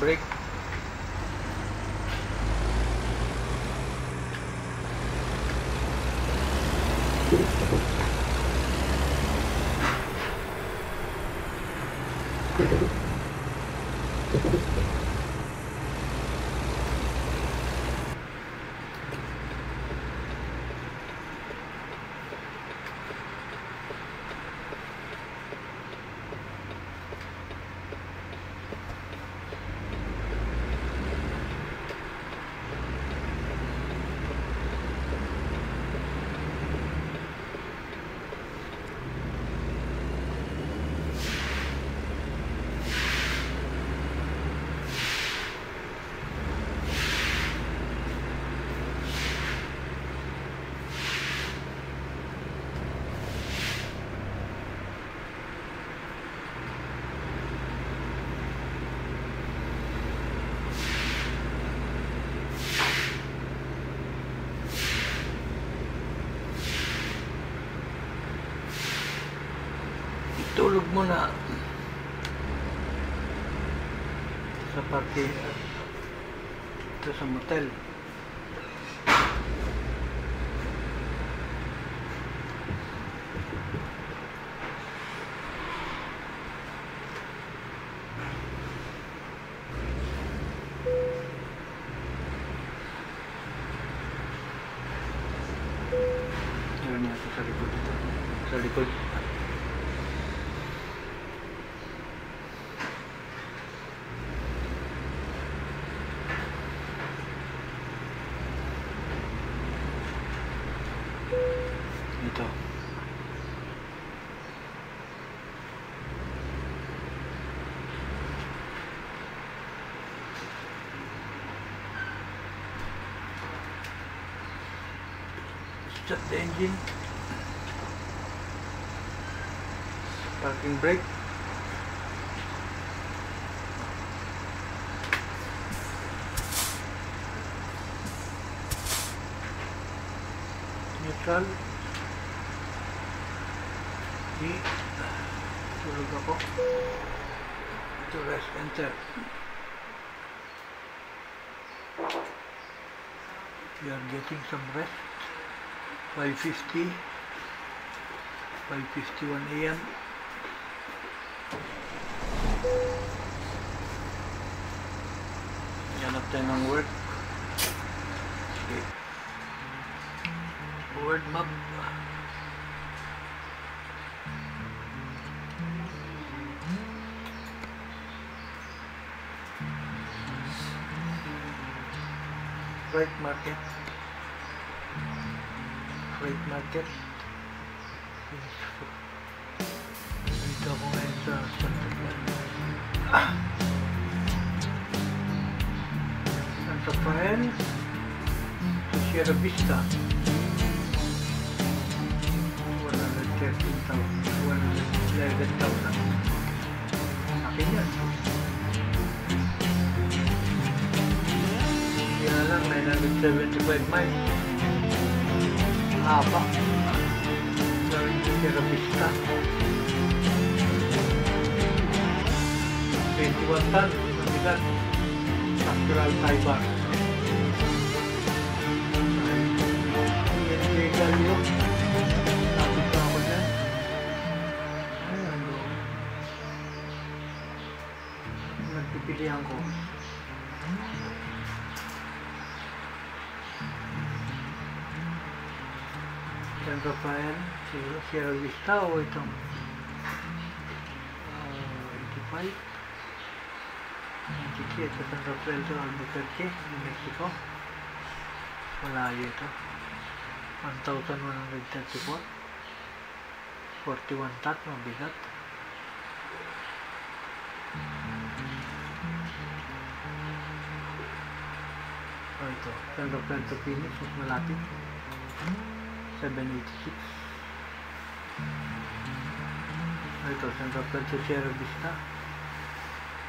break. Mo na. Sa parking. Ito sa motel. Parking brake. Neutral. Di. Tulog ako. Ito rest enter. We are getting some rest. 5.50. 5.51 a.m. Yanap tayo ng work. Okay. Word map. Freight market. Freight market. Santa Clara. Sierra Vista. 113,000. 111,000. Akin yan. Kaya lang, 975 miles. Haba. Gawin sa Sierra Vista. 21 ton. Mabigat. Natural Rafael, Sierra- Sierra Vista o itong uh, 85 93 ito San Rafael to Albuquerque, New Mexico malayo ito 1,134 41 tot mabigat oh ito San Rafael to Phoenix mas malapit 786 oh ito San Rafael to Sierra Vista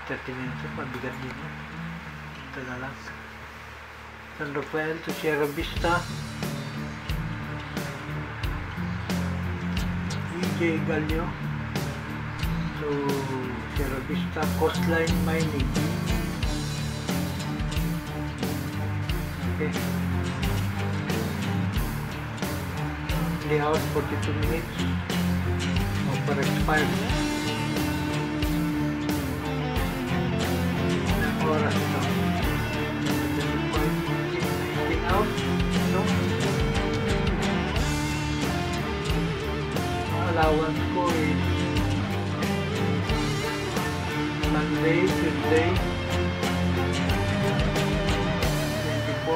30 minutes mabigat din yan ito na lang San Rafael to Sierra Vista EJ Gallo to Sierra Vista Coastline Mining. Okay. 3 hours 42 minutes. For expired. Ilang oras ito? 18 hours? No? Ang allowance ko is Monday, Tuesday, 24,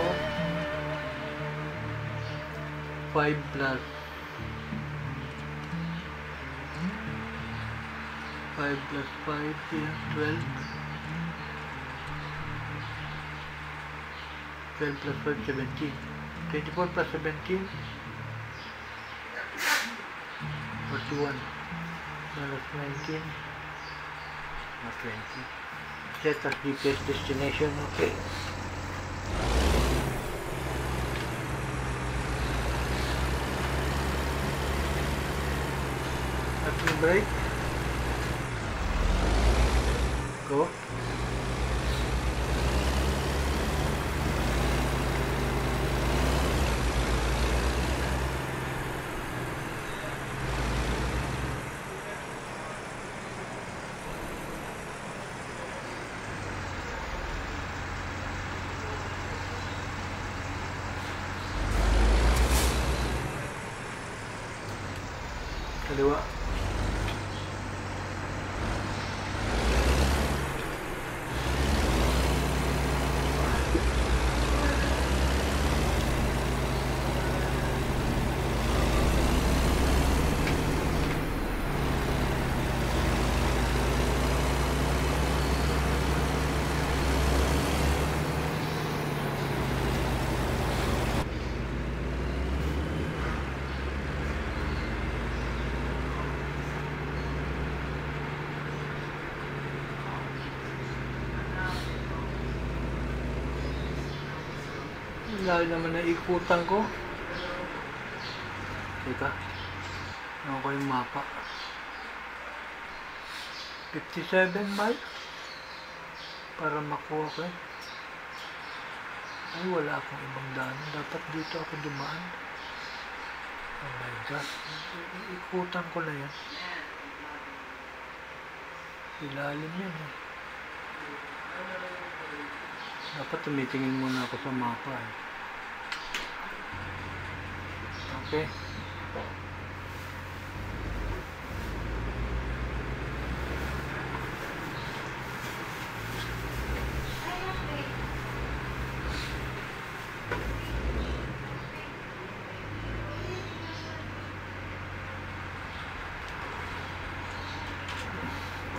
5 plus 5 plus 5 is 12 12 plus 5 17 24 plus 17 41 minus 19 plus 20 set as GPS destination okay. Let me break go kaliwa Lalo naman na ikutan ko. Teka. Ano ko yung mapa? 57 miles? Para makuha ko eh. Ay, wala akong ibang daan. Dapat dito ako dumaan. Oh my God. Ikutan ko na yan. Ilalim yan eh. Dapat tumitingin muna ako sa mapa eh. Okay.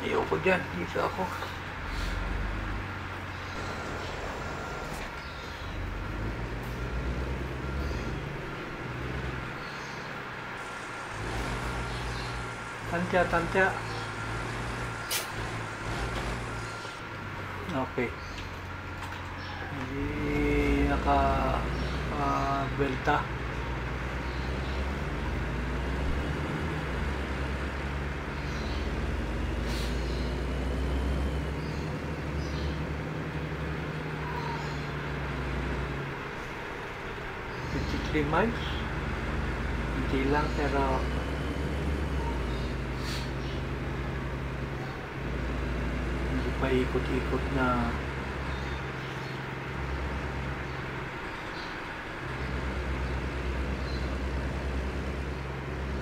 Ayoko dyan. Dito ako. Tantya, tantya. Okay. Hindi naka ah, belta. Fifty-three miles. Hindi lang pero hindi pa ikot-ikot na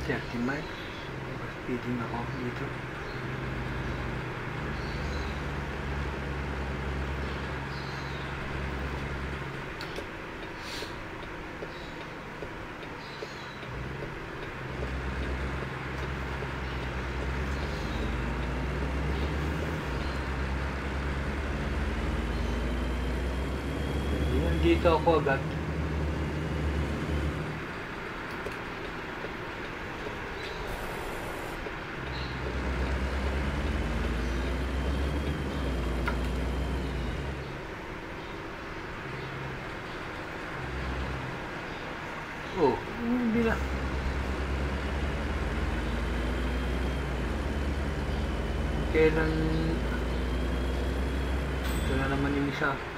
thirty miles. Speeding ako dito. Yan, dito ako agad. Oh, hindi na. Kailan... Ito na naman yung isa.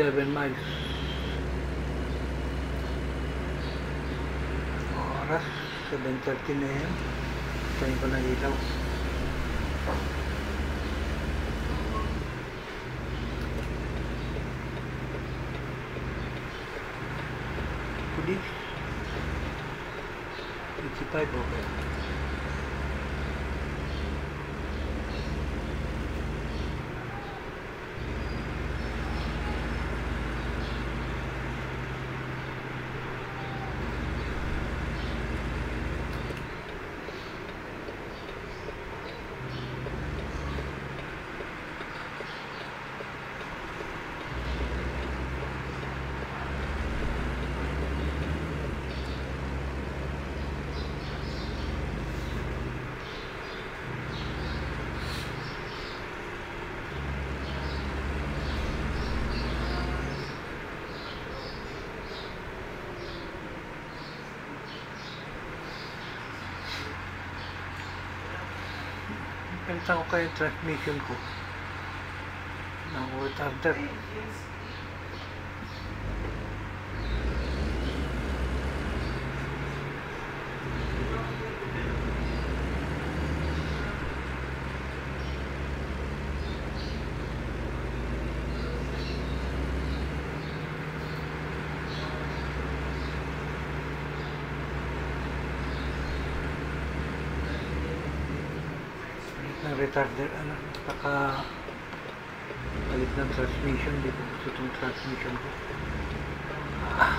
27 miles. Oras, 7.30 na yan. Tayo ko ng ilaw. Palitan ko yung transmission ko. Ng retarder. Palit ng retarder, ano, kaka palit ng transmission, di ko gusto itong transmission ko. Ah.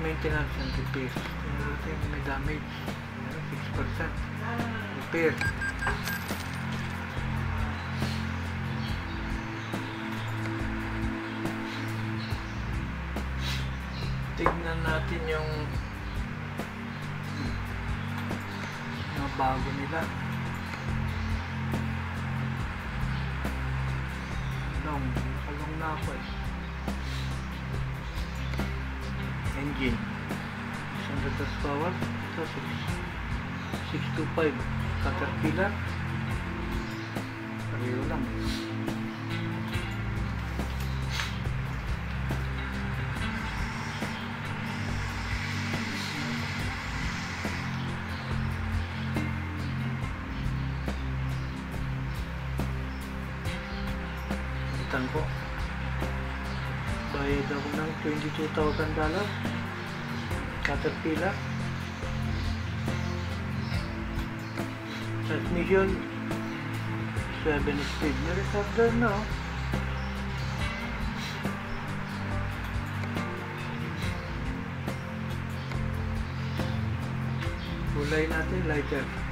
Maintenance and repairs. Everything may damage. Ano, 6%. Repair. 625 caterpillar pareho lang Kitan ko. Bayad ako ng $22,000 dollars. Caterpillar. Transmission 7 speed. May recorder na oh. Kulay natin lighter.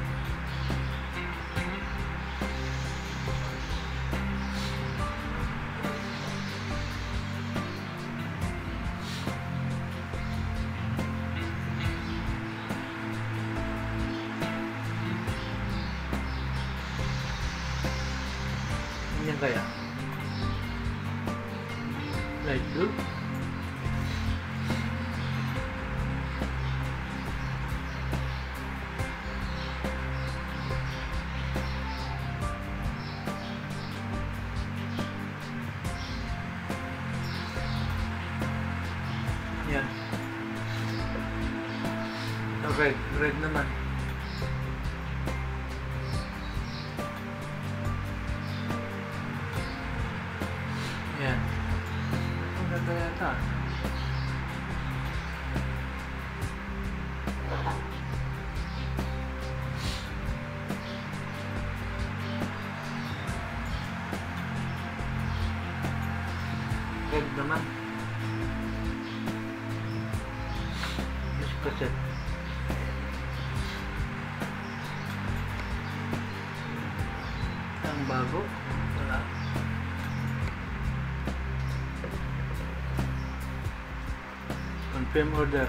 frame order.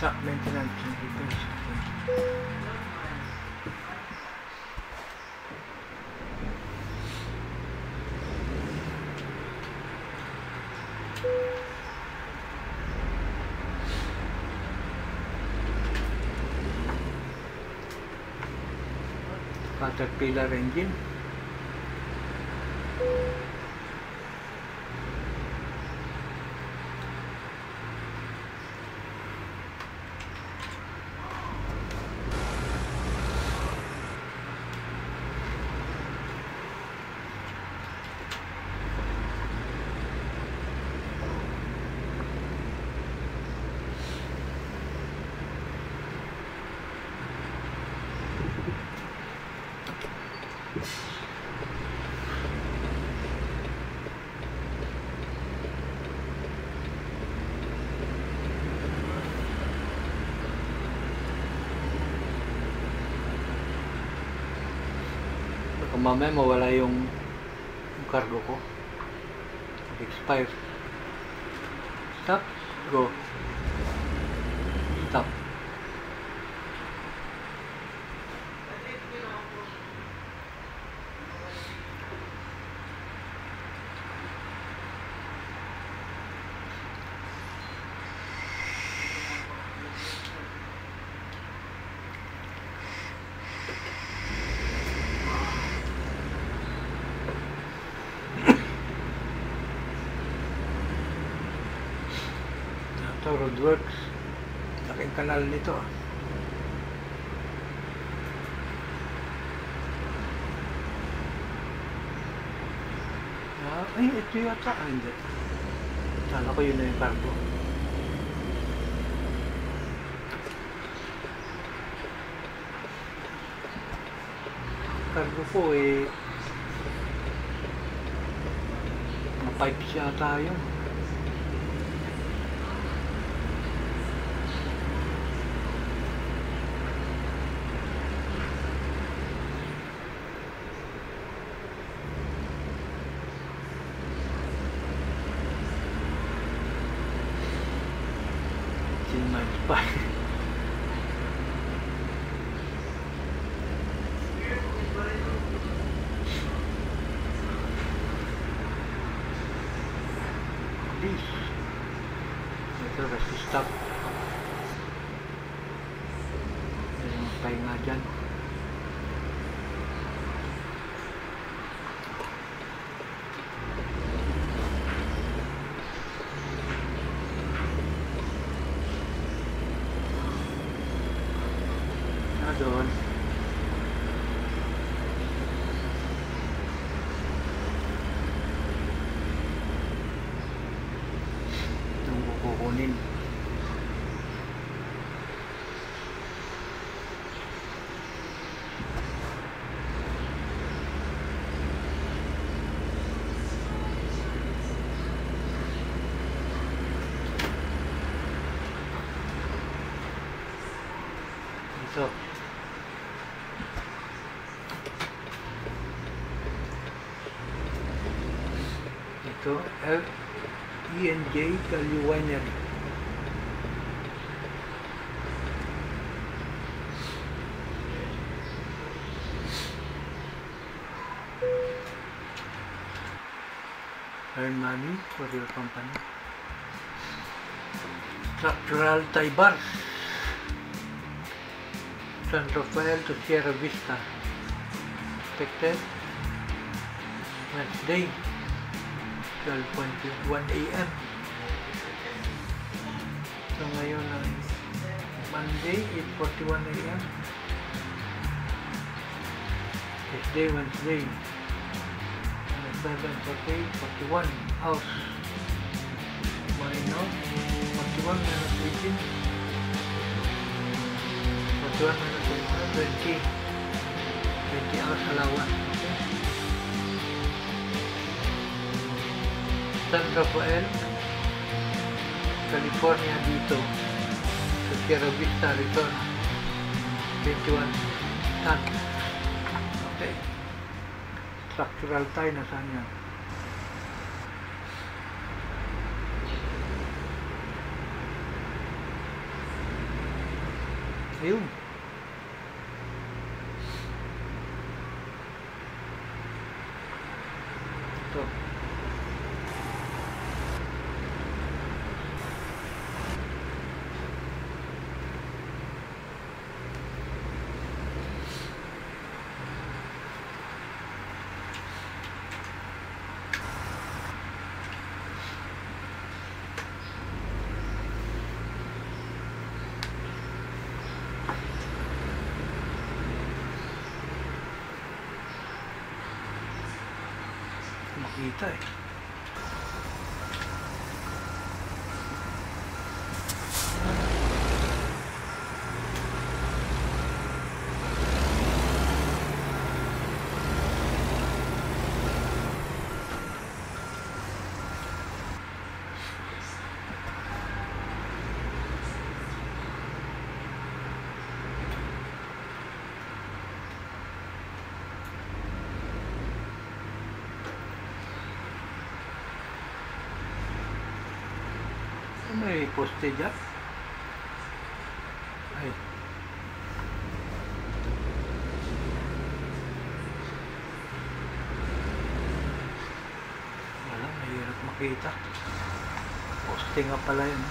Chart maintenance and pada pilar engine. Mamaya mawala yung, cargo ko. Mag-expire. Stop. Go. Stop. Ito, roadworks. Laking kanal nito. ah. Ah, ay, ito yata. Ah, hindi. Kala ko yun na yung cargo. Cargo po eh. Mga pipes yata Kalyu Winery. Earn money for your company. Structural tie bars. San Rafael to Sierra Vista. Expected Wednesday, 12.1 a.m. Monday, 8.41 a.m. Wednesday, 7.48, 41 house. Marino, 41 minus 18. 41 minus 18, 20. 20 hours. San Rafael, California dito Sierra Vista Return 21 ton. Okay. Structural tie na saan yan? Ayun. Ito. Makita eh. May poste dyan. Ay. Wala, mahirap makita. Poste nga pala yun.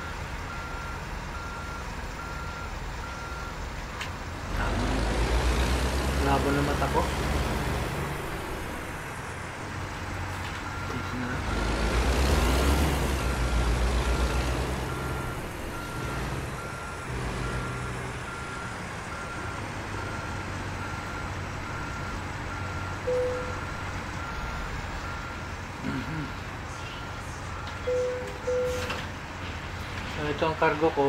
So, ito ang cargo ko.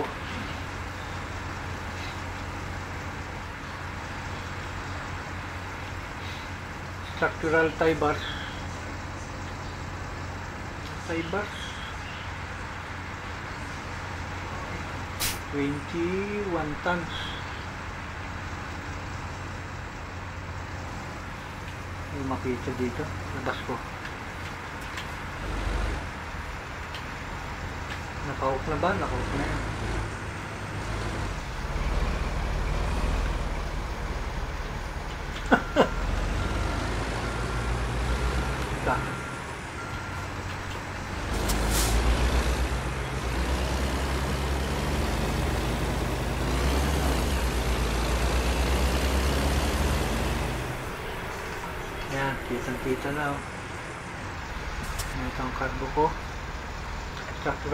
Structural tie bars. Tie bars. 21 tons. May makita dito. Labas ko. Nakauk na ba? Nakauk na yan.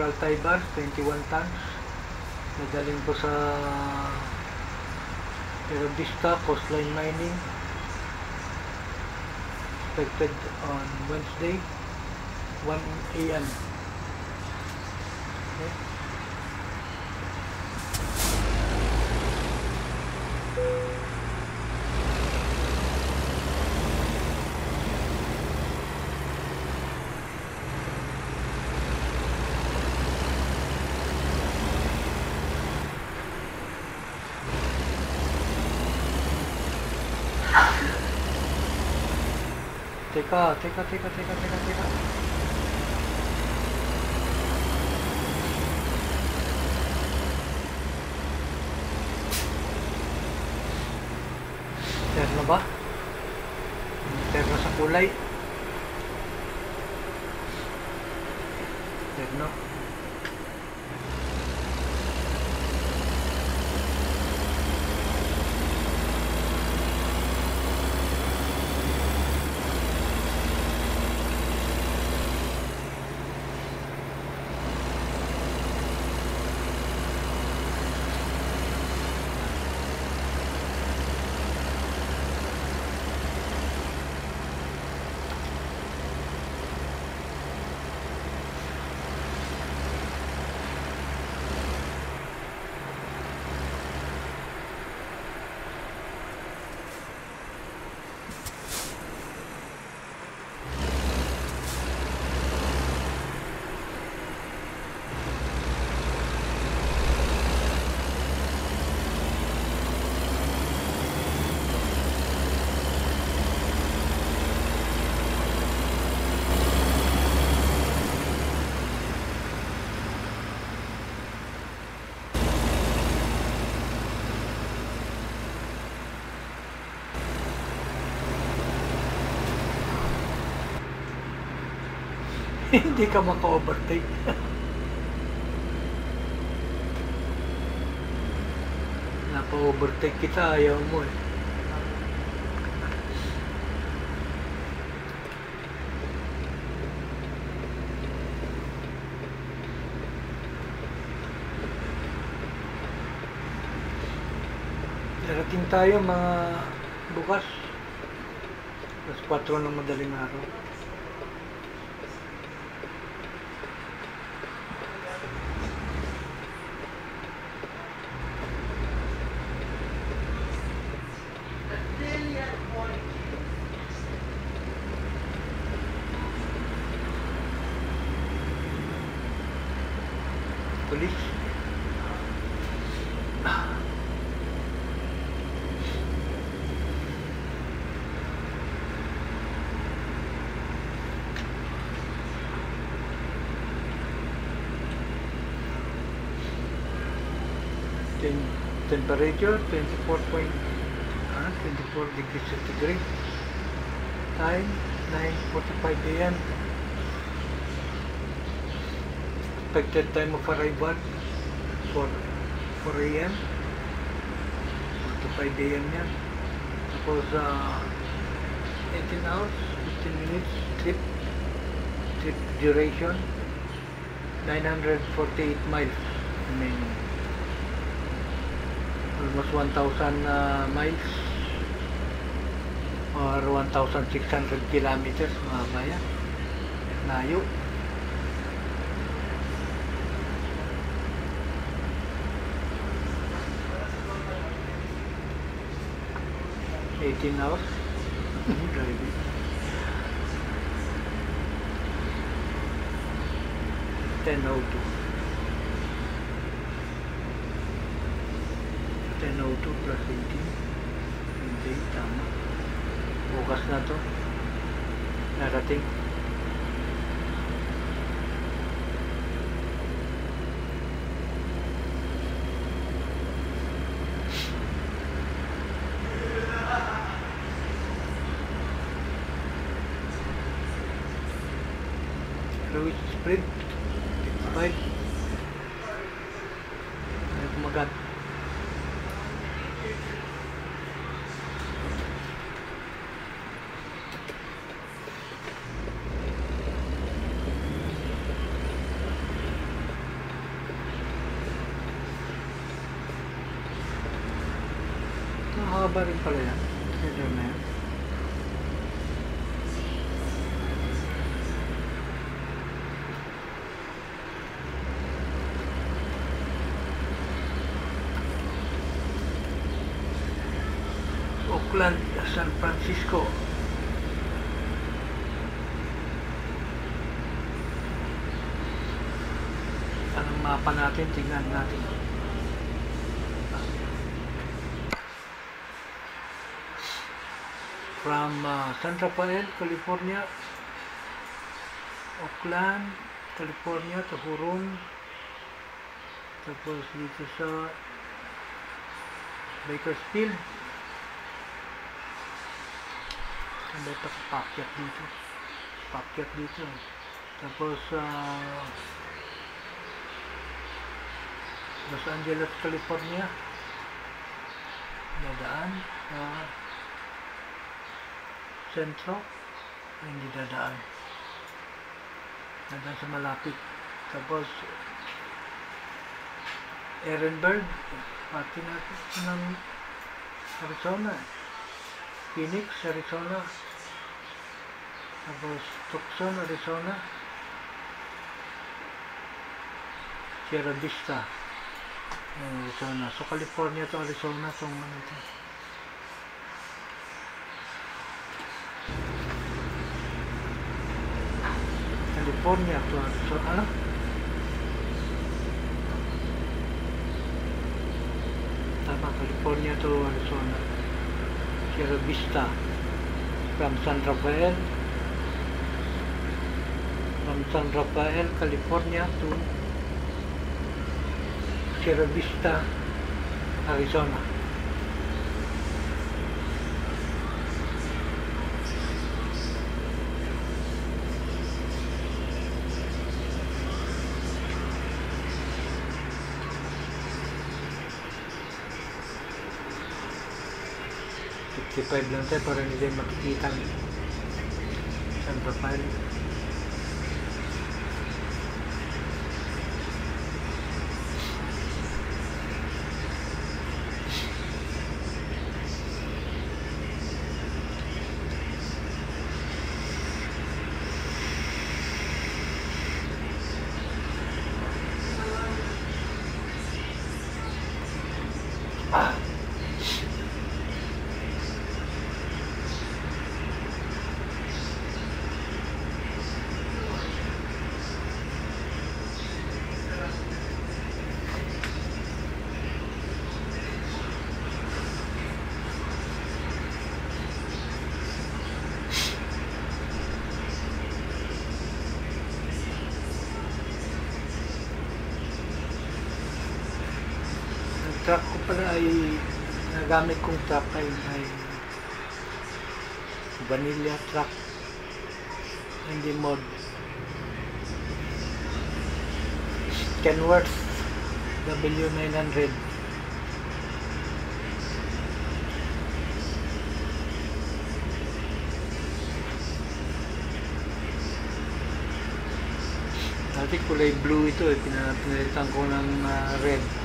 Structural tie bars, 21 tons. Nadaling ko sa Aerodista Coastline Mining. Expected on Wednesday, 1 a.m. Okay. Teka, teka, teka, teka, teka, teka. Terno ba? Terno sa kulay. Terno. Hindi ka maka-overtake. Napa-overtake kita, ayaw mo eh. Darating tayo mga bukas. Alas 4 ng madaling araw. Temperature 24 point ah, 24 degrees centigrade. Time 9.45 am expected time of arrival for 4 am 45 am yan tapos uh, 18 hours 15 minutes trip trip duration 948 miles remaining almost 1,000 uh, miles or 1,600 kilometers mga bayan layo Eighteen hours driving. Ten oh. Ten oh two plus eighteen. Hindi, tama. Bukas na to. Narating. Louis Sprint. 55. Ay, kumagat. Mahaba rin pala yan. Medyo na yan. Oakland, San Francisco. From uh, San Rafael, California, Oakland, California to Huron. Tapos dito sa Bakersfield. Ano ito? Pakyat dito. Pakyat dito. Tapos sa Los Angeles, California. Dadaan sa sentro. Ay, hindi dadaan. Dadaan sa malapit. Tapos Ehrenberg. Pati natin ng Arizona. Phoenix, Arizona. Tapos Tucson, Arizona. Sierra Vista, Arizona. So, California to Arizona. So, ano ito? California Arizona. Tama, California to Arizona. Sierra Vista from San Rafael from San Rafael, California to Sierra Vista, Arizona. Fifty-five lang tayo para hindi makikita. Ng San pala ay nagamit kong truck ay ay vanilla truck. Hindi mod. Kenworth W900 Dati kulay blue ito eh, Pina- pinalitan ko ng ah, red.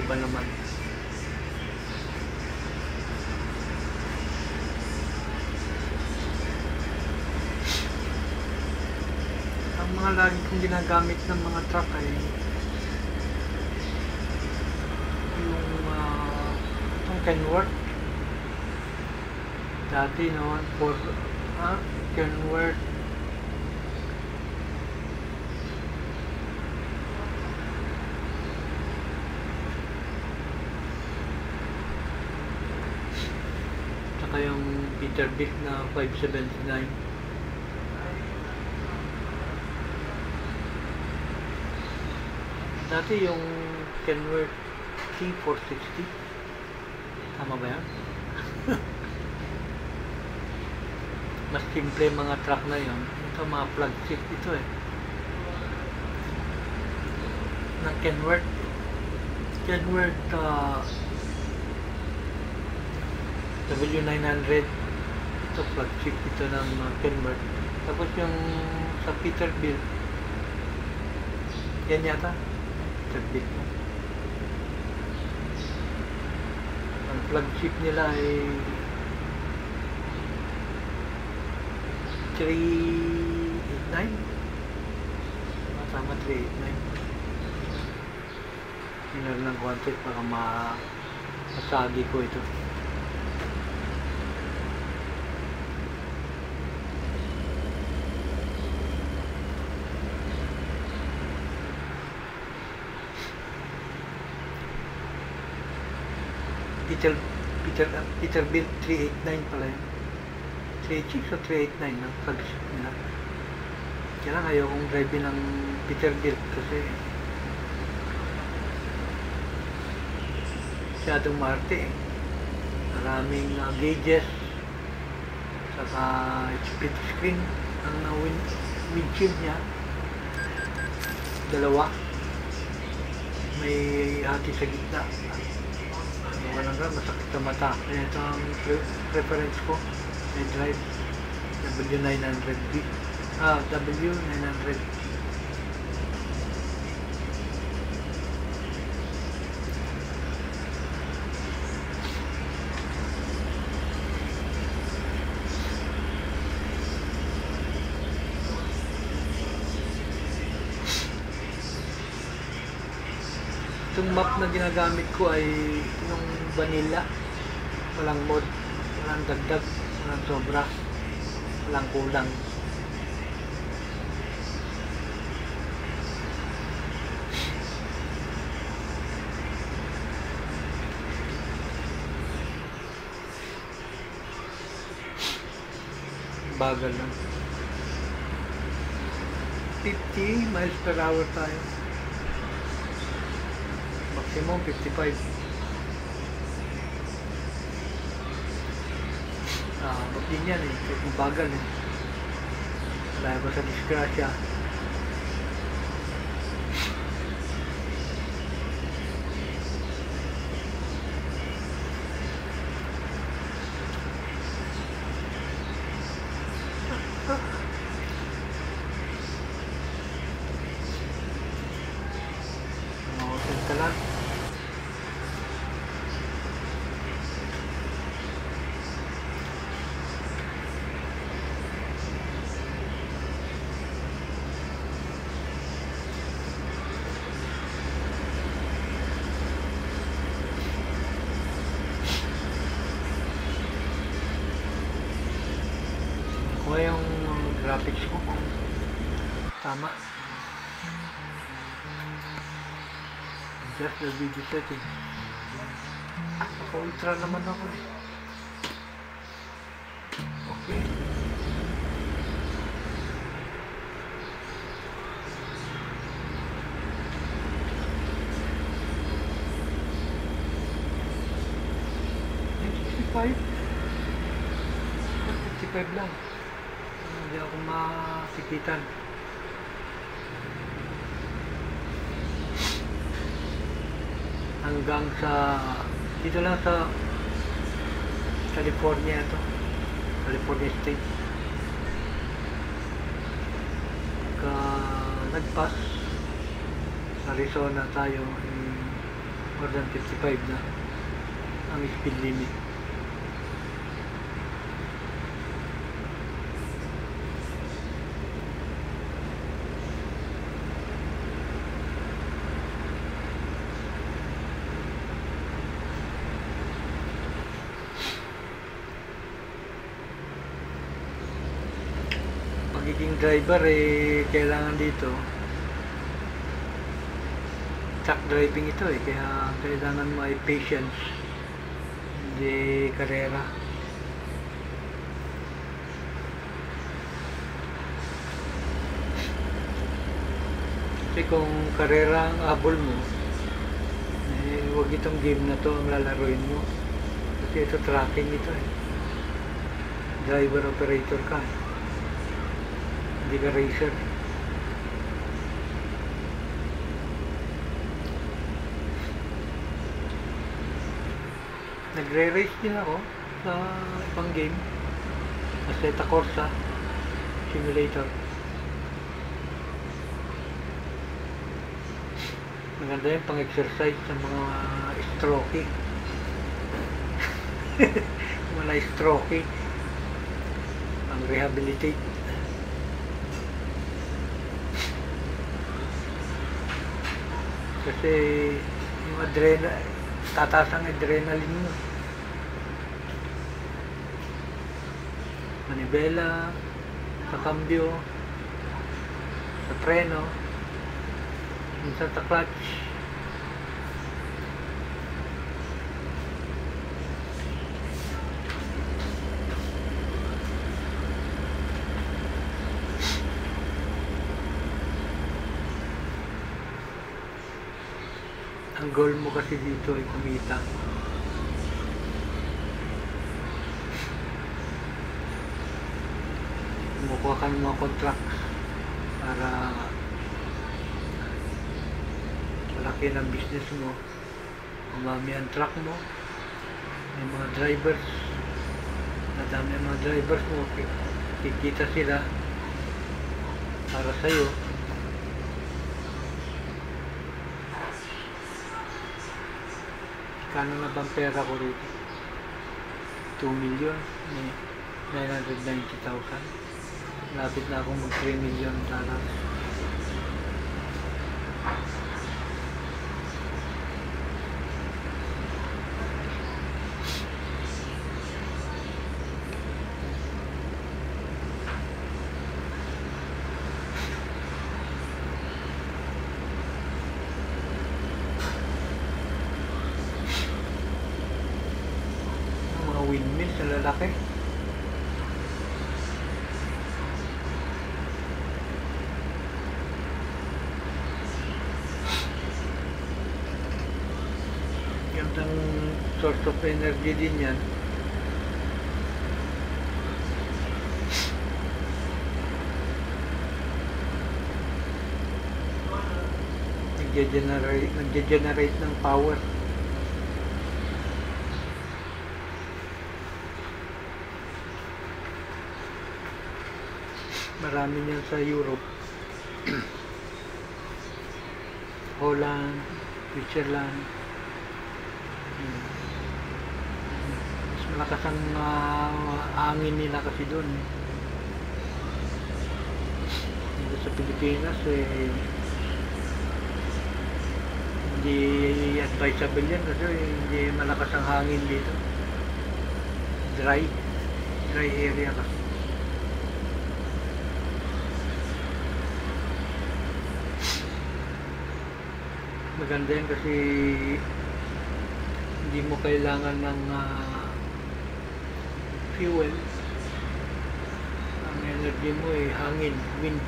Maiba naman. Ang mga lagi kong ginagamit ng mga truck ay yung uh, itong Kenworth. Dati noon for ah, Kenworth Tsaka yung Peterbilt na 579. Dati yung Kenworth T460. Tama ba yan? Mas simple mga truck na yon. Ito mga flagship ito eh. Ng Kenworth. Kenworth uh, W900 ito flagship ito ng uh, Kenworth tapos yung sa Peterbilt yan yata. Peterbilt ang flagship nila ay 389 tama 389 Pinar ng konti para ma masagi ko ito Peter Peter Peterbilt 389 pala yun. 386 o 389 ng flagship nila kaya lang ayaw kong drive ng Peterbilt kasi masyadong maarte eh. Maraming uh, gauges saka split screen ang uh, wind, windshield niya. Dalawa. May hati sa gitna wala nga, masakit sa mata. Kaya ito ang pre- preference ko. May drive W900B. Ah, W900. Itong map na ginagamit ko ay vanilla. Walang mod, walang dagdag, walang sobra, walang kulang. Bagal lang. 50 miles per hour tayo. Maximum 55. Yan eh. Kahit mabagal eh. Wala ba sa disgrasya? Video setting. Naka-ultra naman ako eh. Hanggang sa dito lang sa California to. California State. Pagka nagpas sa Arizona tayo eh, more than 55 na ang speed limit. Driver eh kailangan dito. Truck driving ito eh kaya kailangan mo ay patience. Hindi karera. Kasi kung karera ang abol mo eh huwag itong game na to ang lalaroin mo. Kasi ito tracking ito eh. Driver operator ka eh racer. Nagre-race din ako sa ibang game. Aseta Corsa Simulator. Maganda yun pang-exercise sa mga stroke. Wala stroke. Pang-rehabilitate. Kasi yung adrena, tataas ang adrenaline mo. Manibela, sa cambio, sa minsan sa clutch. Ang goal mo kasi dito ay kumita. Kumukuha ka ng mga contracts para malaki ng business mo. Umami ang truck mo. May mga drivers. Nadami ang mga drivers mo. Kikita sila para sa'yo. Kano na bang pera ko rito? 2 million, may 990,000. Lapit na akong mag 3 million dollars. Ang mga windmill sa lalaki. Gandang source of energy din yan. Nagge-generate ng power. Marami niyan sa Europe. Holland, Switzerland. Hmm. Mas malakas ang ah, hangin nila kasi doon. Dito sa Pilipinas eh hindi advisable yan kasi hindi malakas ang hangin dito. Dry. Dry area kasi. Maganda yan kasi hindi mo kailangan ng ah, fuel ang energy mo ay hangin, wind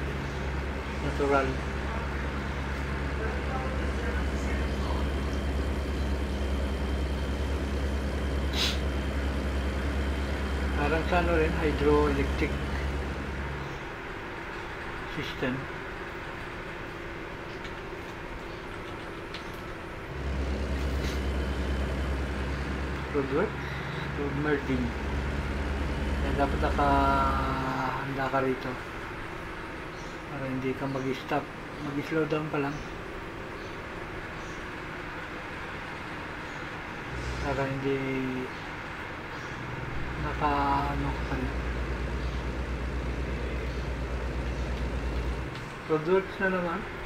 natural Parang sa ano rin, hydroelectric system. Roadworks, road merging. Kaya dapat nakahanda ka rito. Para hindi ka mag-stop. Mag-slow down pa lang. Para hindi naka ano ka pa rin. Roadworks na naman.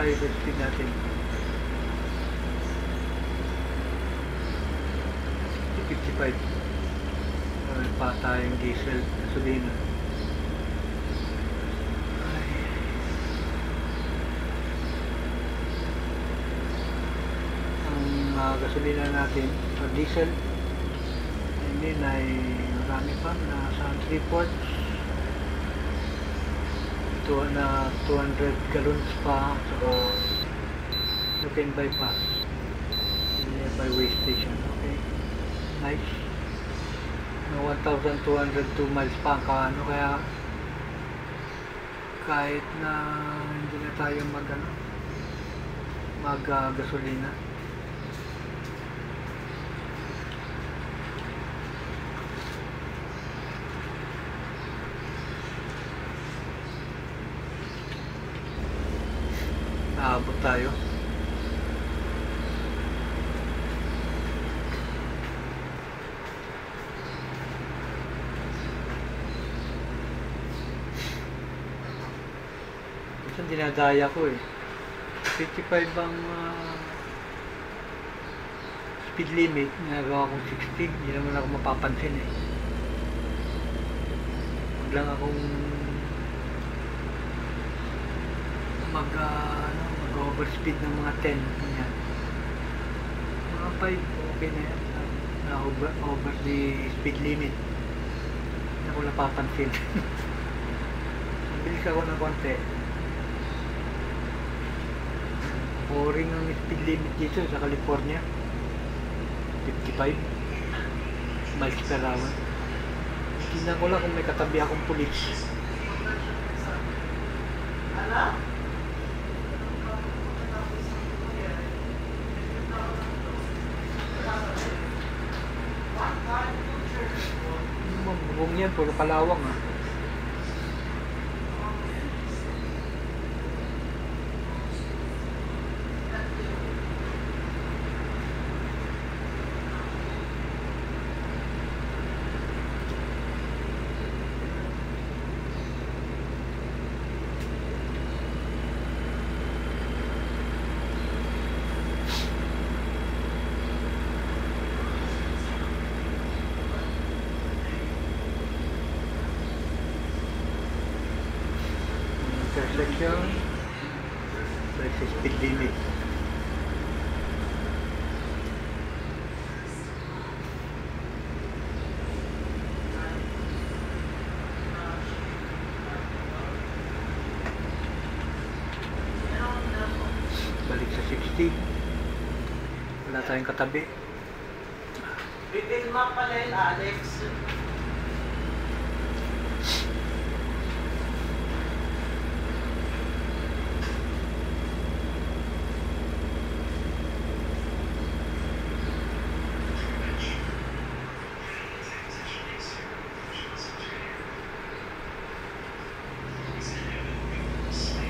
Sa speed natin. 55. Meron pa tayong diesel gasolina. Ang uh, gasolina natin, or diesel, and then ay marami pa, nasa 3 ports. Ito na 200 gallons pa, saka you can bypass nearby way station. Okay, nice. No, 1,202 miles pa ang kaano, kaya kahit na hindi na tayo mag ano, mag uh, gasolina. Aabot tayo. Minsan dinadaya ko eh. 55 ang ah, speed limit. Nagawa kong 60. Hindi naman ako mapapansin eh. Huwag lang akong mag, ah, mag-overspeed ng mga 10. Ganyan. Mga 5, okay na yan. Na over, over the speed limit. Hindi ako napapansin. Bilis ako ng konti. Boring ang speed limit dito sa California. 55 miles per hour. Tingnan ko lang kung may katabi akong pulis. Ano bang bubong yan? Puro kalawang ah. intersection versus speed limit. Balik sa 60. Wala tayong katabi. Bibil map pala yun, Alex.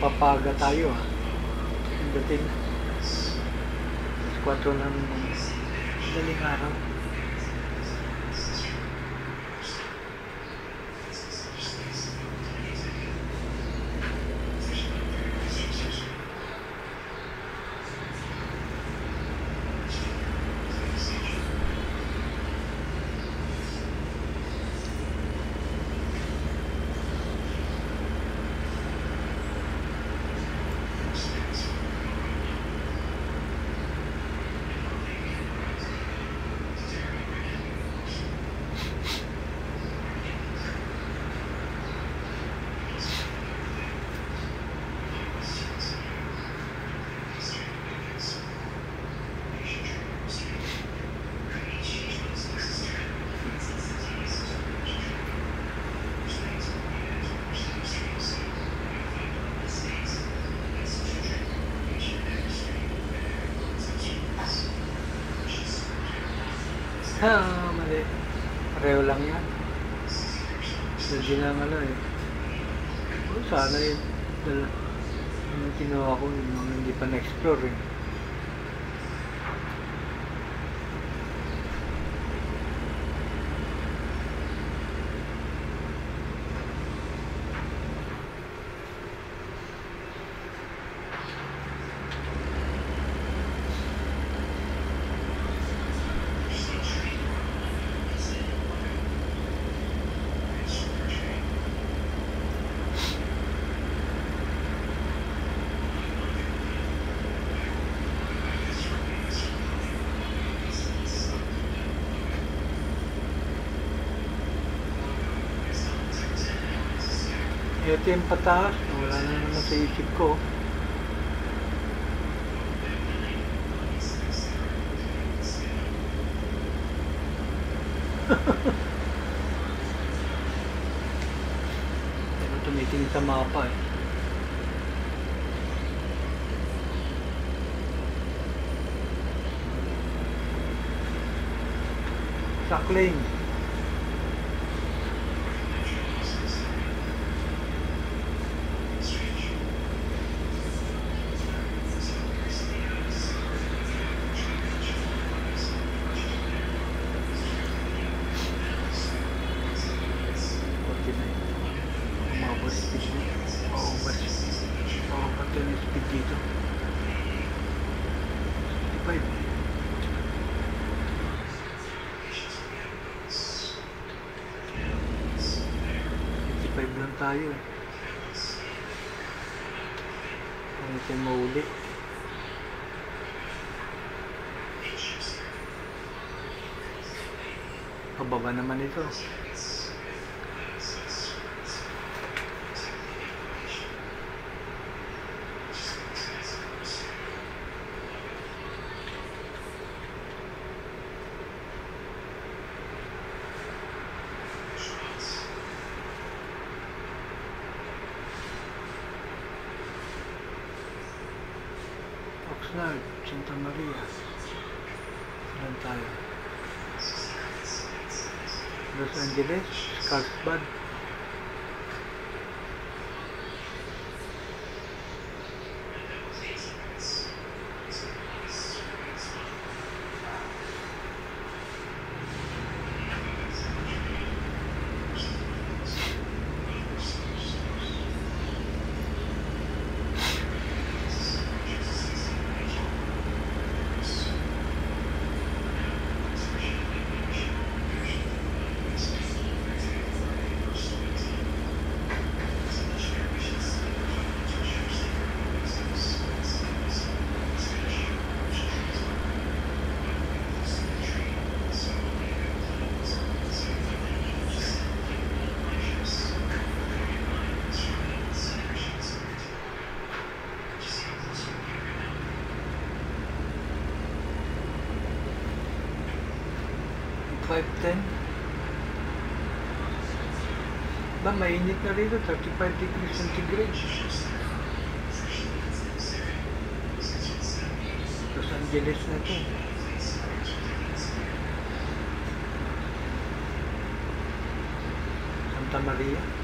Papaga tayo ah. Ang dating. Alas 4 Ah, mali. Pareho lang yan. Hindi lang ano eh. Oh, sana yun. Dala. Yung kinuha ko, yung mga hindi pa na-explore eh. Yung pataas. Wala na naman sa isip ko. Pero tumitingin sa mapa eh. Forty difference. Oxnard, Santa Maria. गेले कस्बा mainit na rito, 35 degrees centigrade. Los Angeles na to. Santa Maria.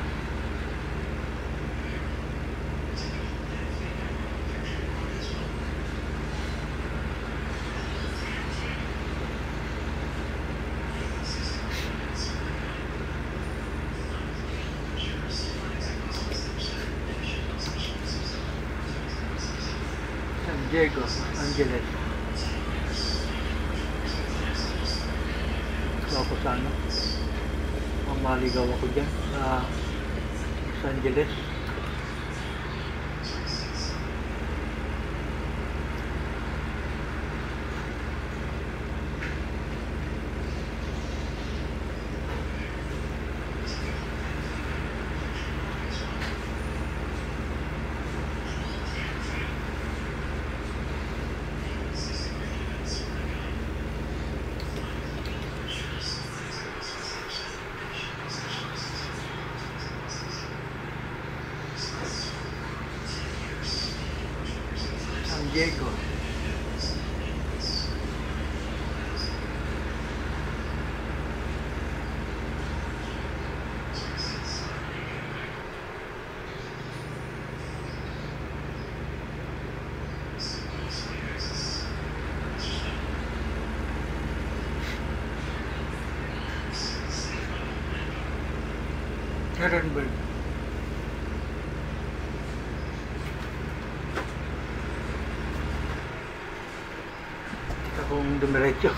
Dumiretso.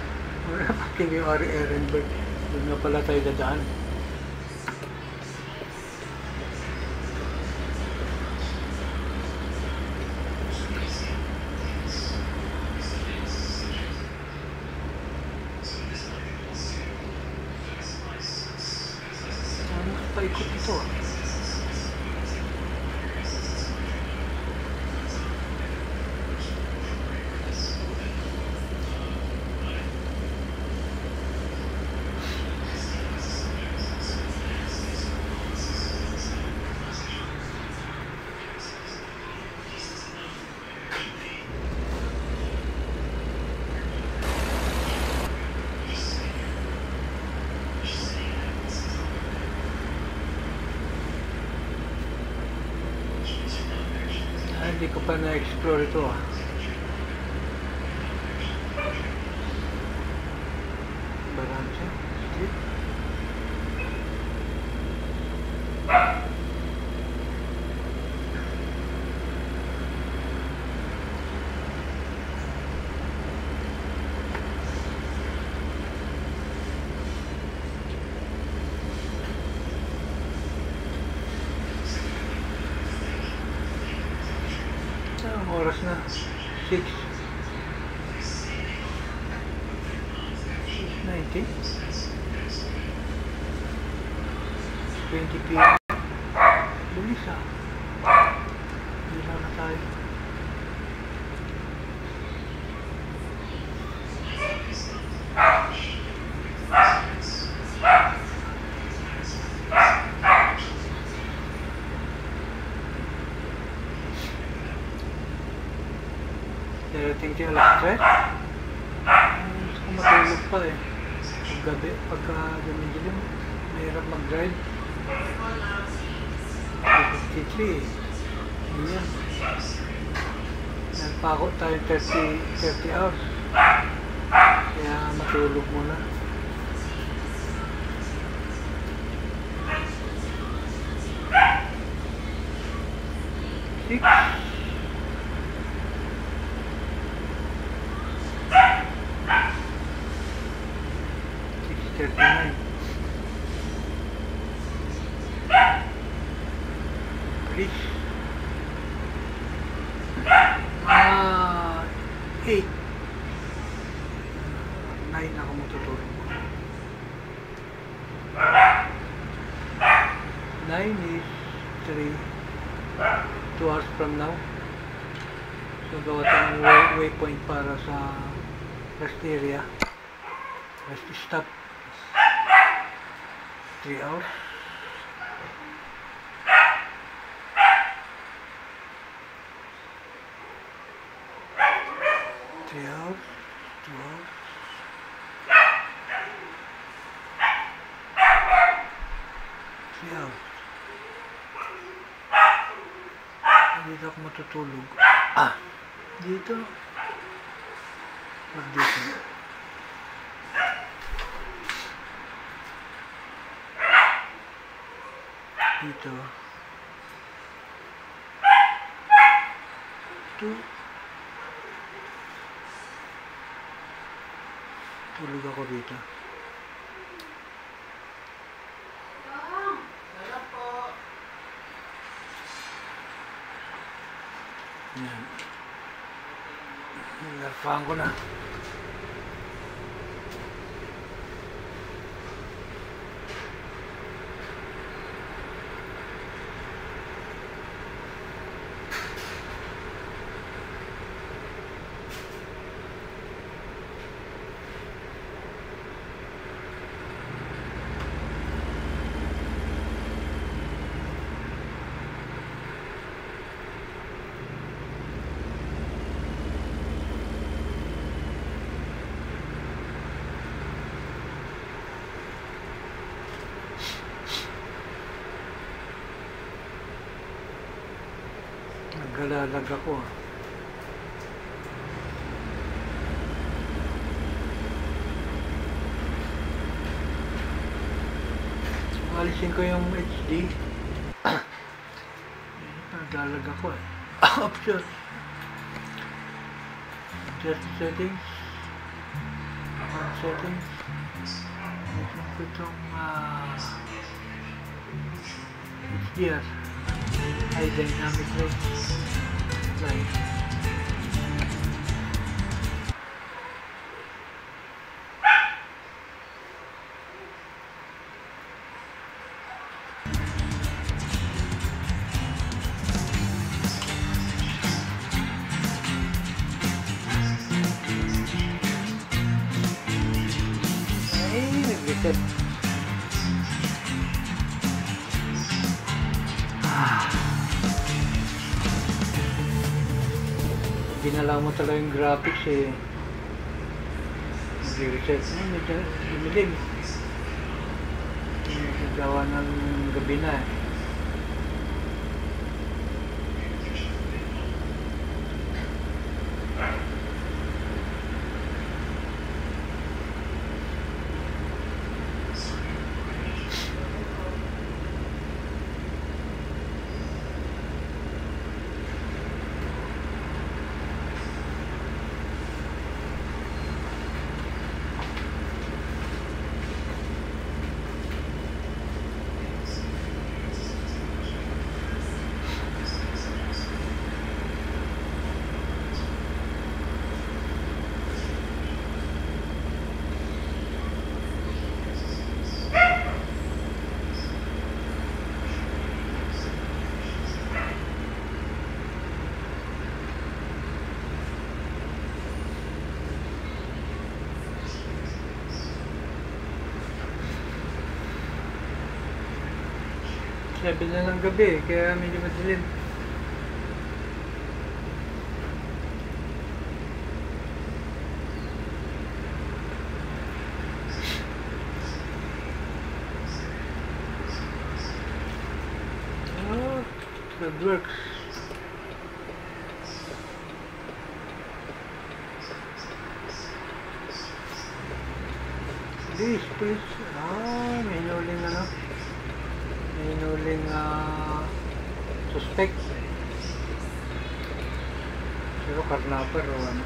Wala pati yung Ari Ehrenberg. Doon nga pala tayo dadaan. Ano paikot ito ah? Ah, hindi ko pa na-explore ito ah. Baranza Street. Ah, ang oras na. 6. 6.19. 20 p.m. Bilis ah. Bilang na tayo. Siya alas 3. Gusto ko matulog pa eh. Pag gabi, pagka dumidilim, mahirap mag-drive. 53 eh. Ayan. Nagpako tayo 30, 30 hours. Kaya matulog muna. Six. Six thirty-nine. Please. Ah, eight. Nine ako matutulog. Nine is three. Two hours from now. So gawa tayong way, waypoint para sa rest area. Rest stop. Three hours. Three hours. Two hours. Three hours. Dito ako matutulog. Ah! Dito. Wag dito. Dito. Ito. Tulog ako dito. Wala po. Yan. Ko na. Nagkalalag ako ah. Alisin ko yung HD. Naglalag ako eh. Option. Just settings. Settings. Ko itong ah, HDR. High dynamic range. Line. Talaga yung graphics eh. Nag-reset. Ay, medyo dumilim. Nagawa ng gabi na eh. Sabi na ng gabi, kaya medyo madilim. похорон.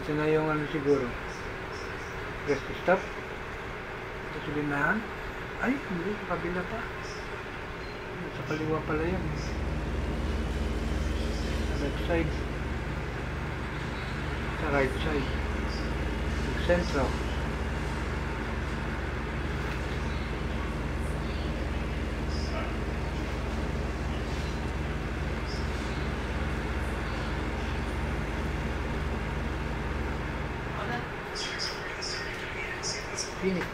O. Dito na yung ano siguro. Press to stop. Ito sa limahan. Ay, hindi. Sa kabila pa. Sa kaliwa pala yan. Sa left side. Sa right side. Sa centro. Phoenix.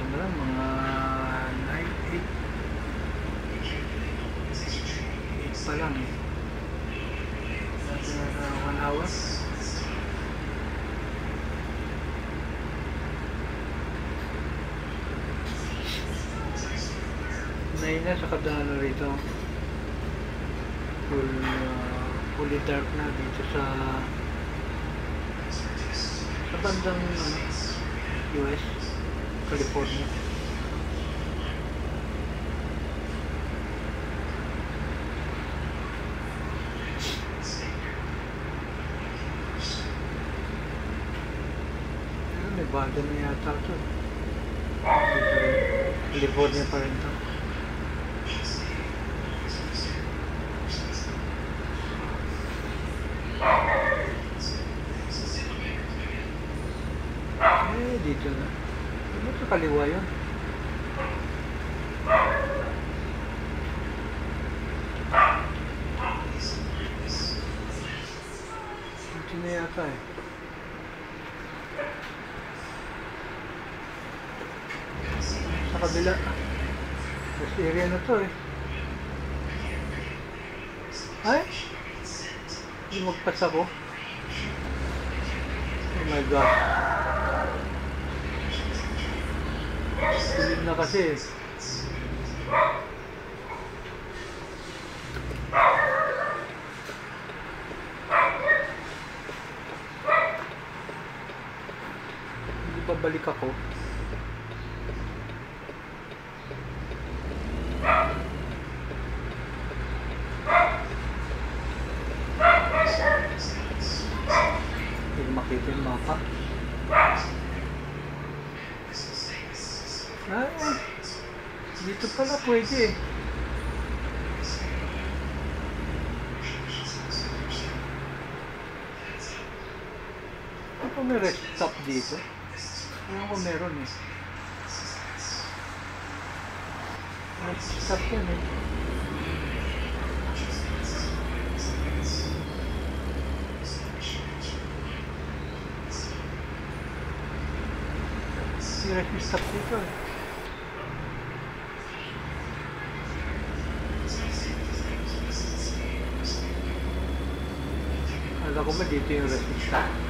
Ano lang, mga 9, 8. 8 pa lang eh. Another 1 hour. Nine na sa kada ano rito. Full, uh, fully dark na dito sa sa bandang ano, US, California. Nevada na yata ito. California pa rin ito. kaliwa yun. Hindi na yata eh. Sa kabila. Rest area na to eh. Ay! Hindi magpats ako. Oh my God. Pacasés. Si rest stop dito eh. Kala ko ba dito yung rest stop?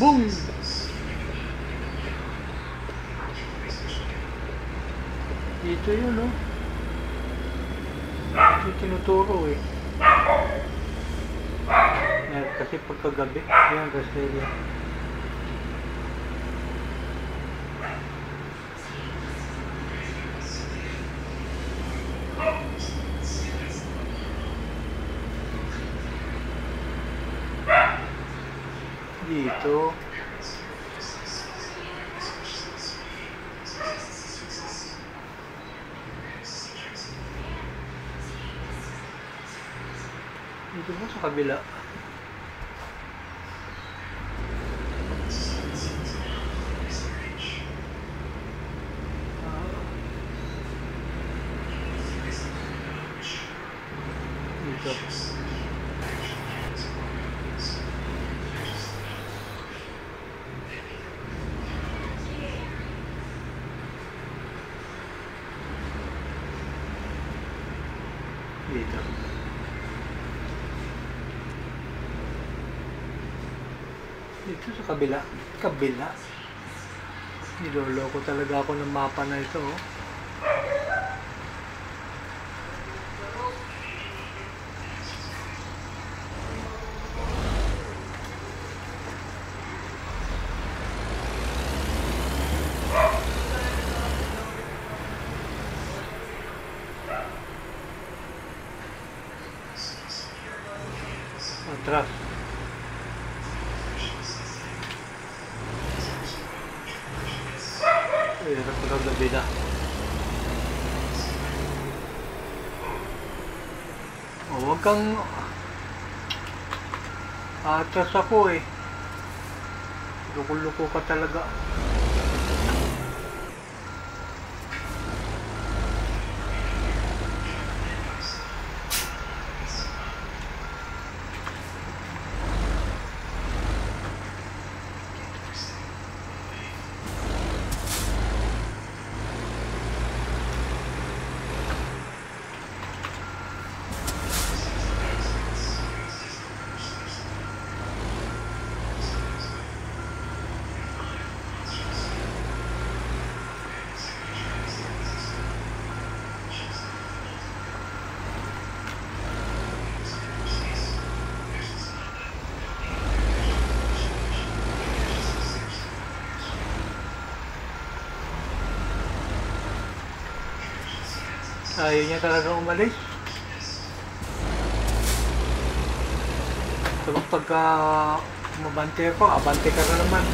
Boom! Dito yun, no? Ito yung tinuturo, eh. Yan, kasi rest area. Dito. Dito ba sa kabila? Ah. Dito. Dito. Dito sa kabila. Kabila. Niloloko talaga ako ng mapa na ito. Oh. Atras. Ay, harap ko ng gabi na. Kang... Atras ako eh. Luko-luko ka talaga. Ayaw niya talaga umalis. Tapos pagka mabante ako, abante ka na naman.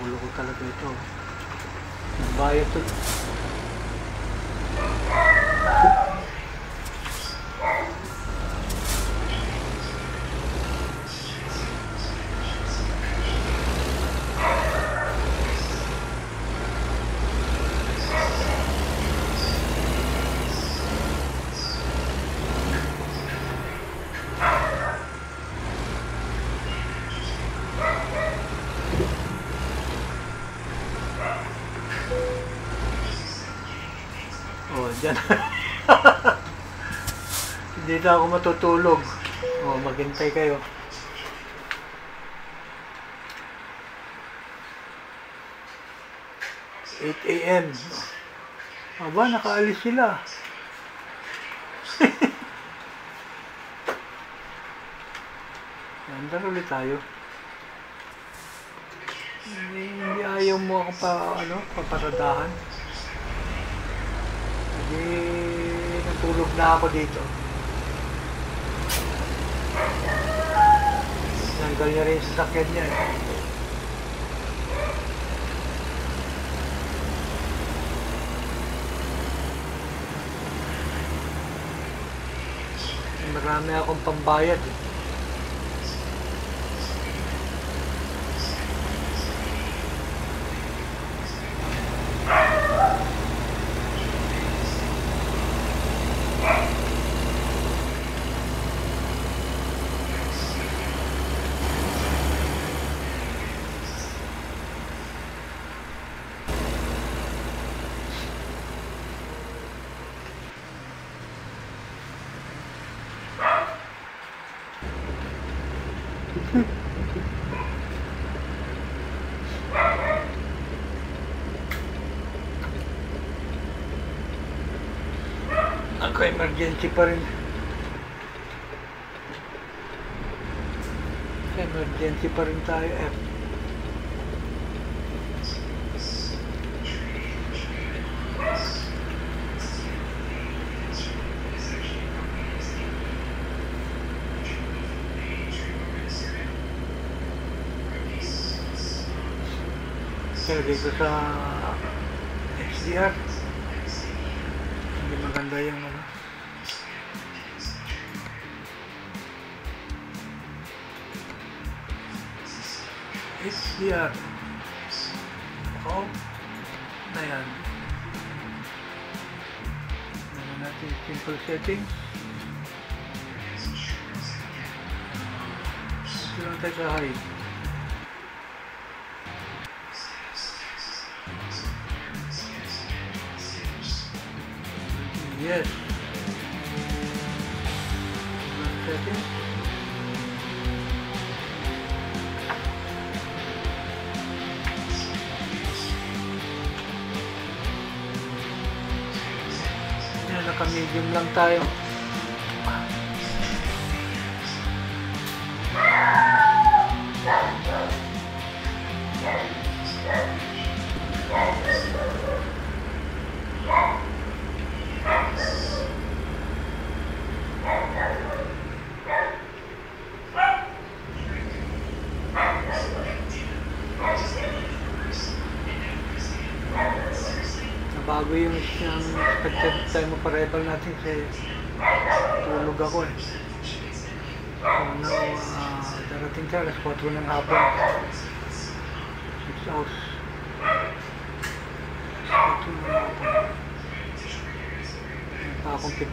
Ulo ko talaga ito. Bayad to. Oh, dyan. Hindi na ako matutulog. Oh, maghintay kayo. Eight a.m. Aba, nakaalis sila. Andar ulit tayo. Hindi, hindi ayaw mo ako pa, ano, paparadahan. Hindi, natulog na ako dito. Nanggal niya rin sa sakyan niya. eh. Marami akong pambayad eh. Emergency pa rin. Emergency pa rin tayo eh. Kaya dito sa hindi maganda yung ano. HDR. Ako. Na yan. Ano natin simple settings. Ito lang tayo sa high. Yes. One second. Yan, naka-medium lang tayo.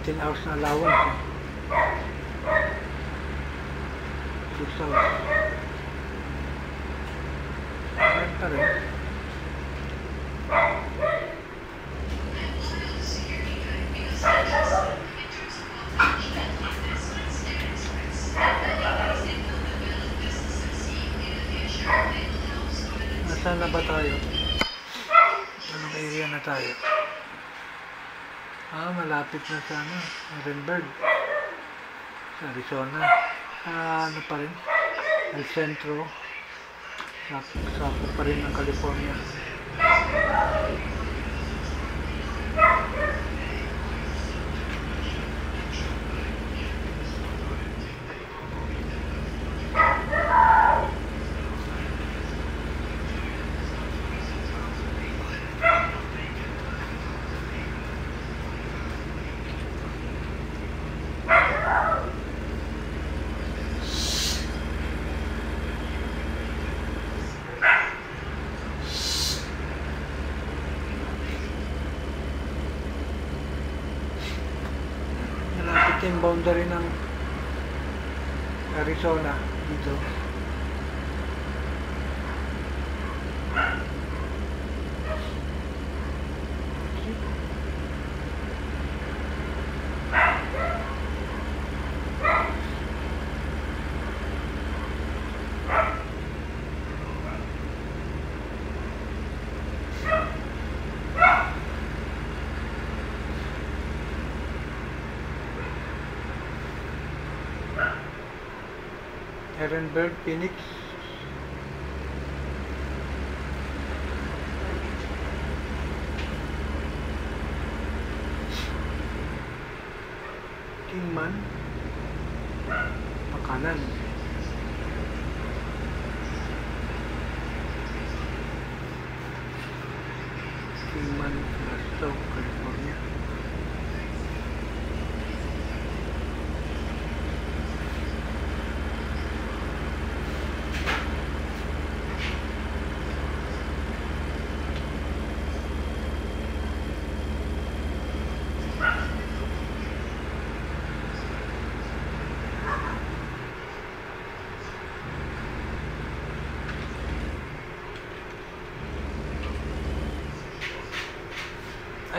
Pa akong 15 hours na allowance eh. 6 hours. Meron pa rin. Nasaan na ba tayo? Anong area na tayo? Malapit na sa ano, Orenburg. Sa Arizona. Ah, ano pa rin? El Centro, sakop sakop pa rin ng California. Malapit yung boundary ng Arizona Ehrenberg, Phoenix. Kingman.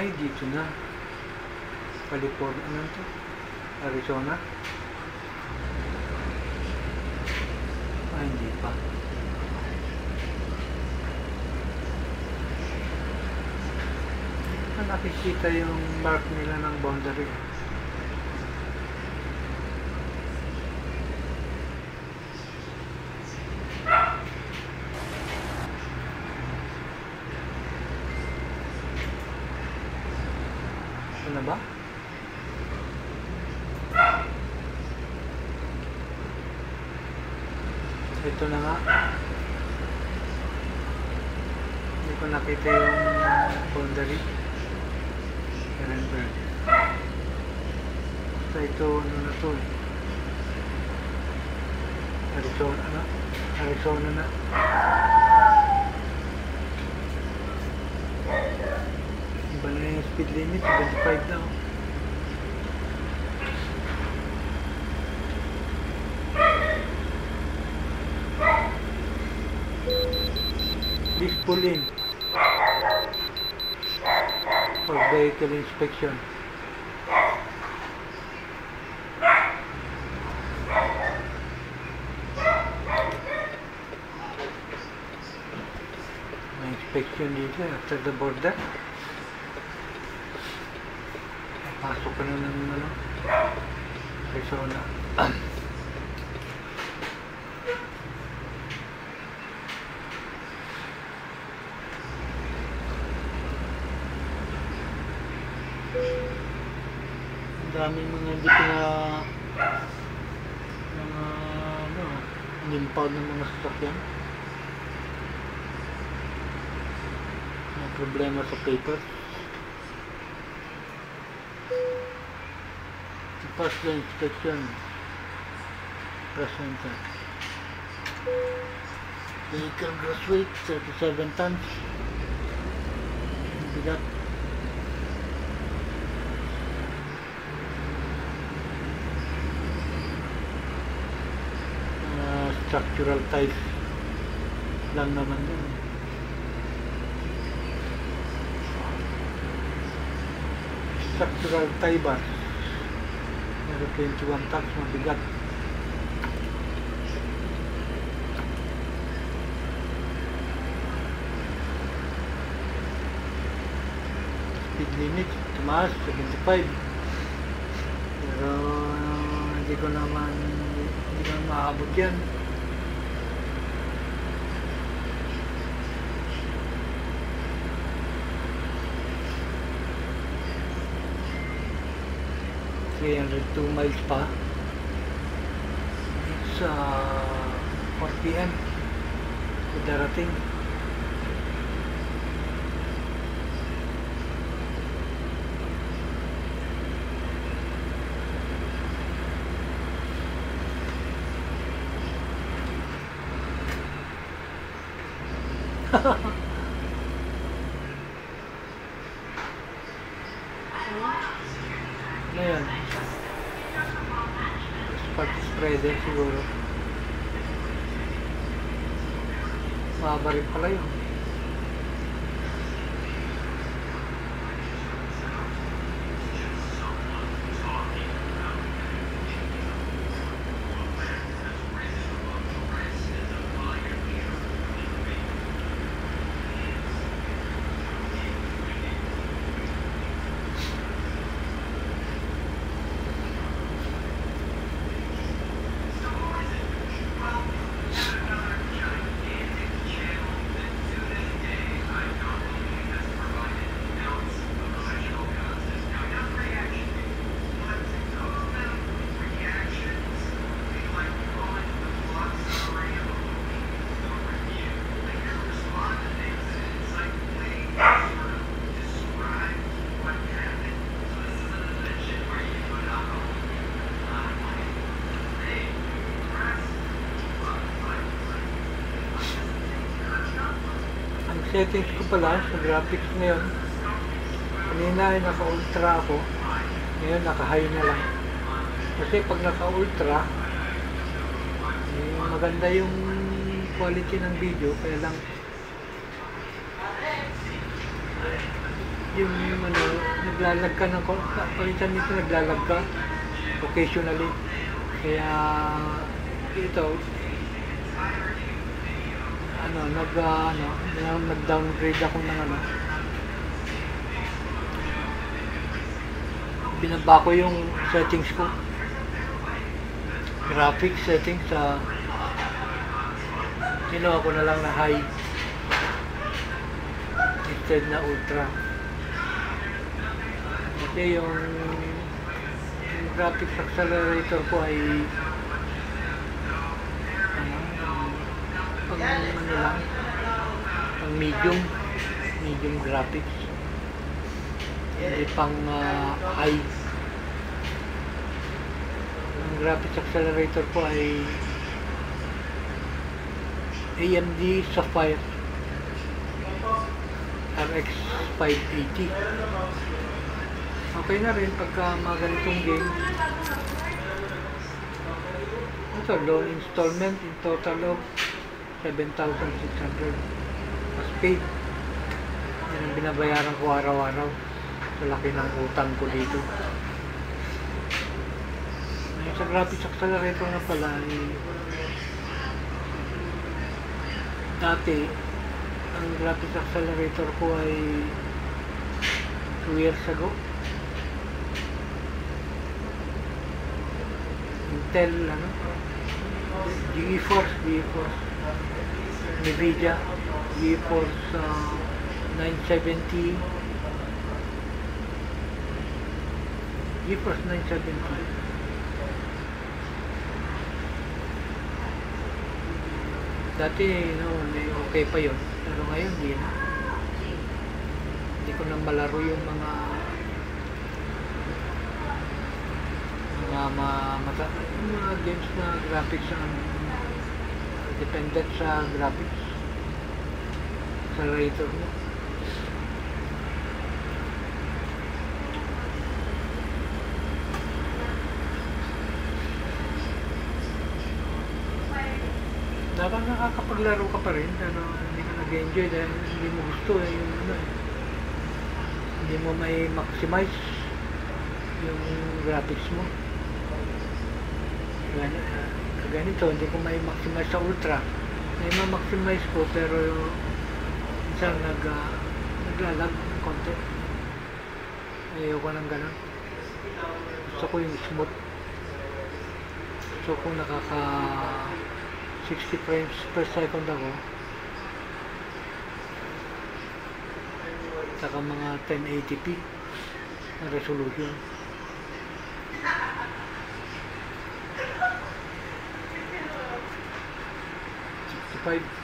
Ay, dito na. California, ano to? Arizona? Ay, hindi pa. Ah, nakikita yung mark nila ng boundary. Ano ba? Ito na nga. Hindi ko nakita yung boundary. Ehrenberg. Basta ito, ano na to eh. Arizona, ano? Arizona na. Iba na yung speed limit, 75 na. Pull in for vehicle inspection. May inspection dito eh, after the border. Pasok ka na ng ano, Arizona. Ang daming mga hindi ko na mga ano, inimpound ng mga sasakyan. May problema sa paper. Pass the inspection. Presenter. Vehicle gross weight, 37 tons. Structural type lang naman din. Structural tie bar. Pero 21 tons, mabigat. Speed limit, tumaas, 75. Pero hindi ko naman, hindi ko naman maabot yan. 302 miles pa. It's uh, 4 p.m. Darating. Ano yan? Spark spreader siguro. Mahaba rin pala yun. Ang settings ko pala sa graphics ngayon, kanina ay naka-ultra ako, ngayon naka-high na lang. Kasi pag naka-ultra, eh, maganda yung quality ng video, kaya lang yung ano, naglalag ka ng palitan nito naglalag ka occasionally. Kaya ito, nag, ah, ano, nag- nag-downgrade ako ng ano. Binaba ko yung settings ko. Graphics settings sa ginawa ko na lang na high instead na ultra. Kasi yung, yung graphics accelerator ko ay ano, pang ano lang, medium, medium graphics. Hindi pang ah, high. Ang graphics accelerator ko ay AMD Sapphire RX 580. Okay na rin pagka mga ganitong game. Ito, loan installment in total of 7,600 paid. Yan ang binabayaran ko araw-araw. Sa laki ng utang ko dito. Ngayon sa graphics accelerator na pala, eh, dati, ang graphics accelerator ko ay 2 years ago. Intel, ano, GeForce, GeForce, NVIDIA, GeForce uh, 970, GeForce 970. Dati, no, may okay pa yun. Pero ngayon, hindi na. Hindi ko na malaro yung mga mga yung mga games na graphics ang dependent sa graphics rater mo. Dapat nakakapaglaro ka pa rin, pero hindi ka nag-enjoy dahil hindi mo gusto eh, yung ano eh. Hindi mo may maximize yung graphics mo. Gani, ah, ganito, hindi ko may maximize sa ultra. May ma-maximize ko pero minsan nag, uh, naglalag ng konti. Ayoko ng ganun. Gusto ko yung smooth. Gusto ko nakaka 60 frames per second ako. Saka mga 1080p na resolution. Five.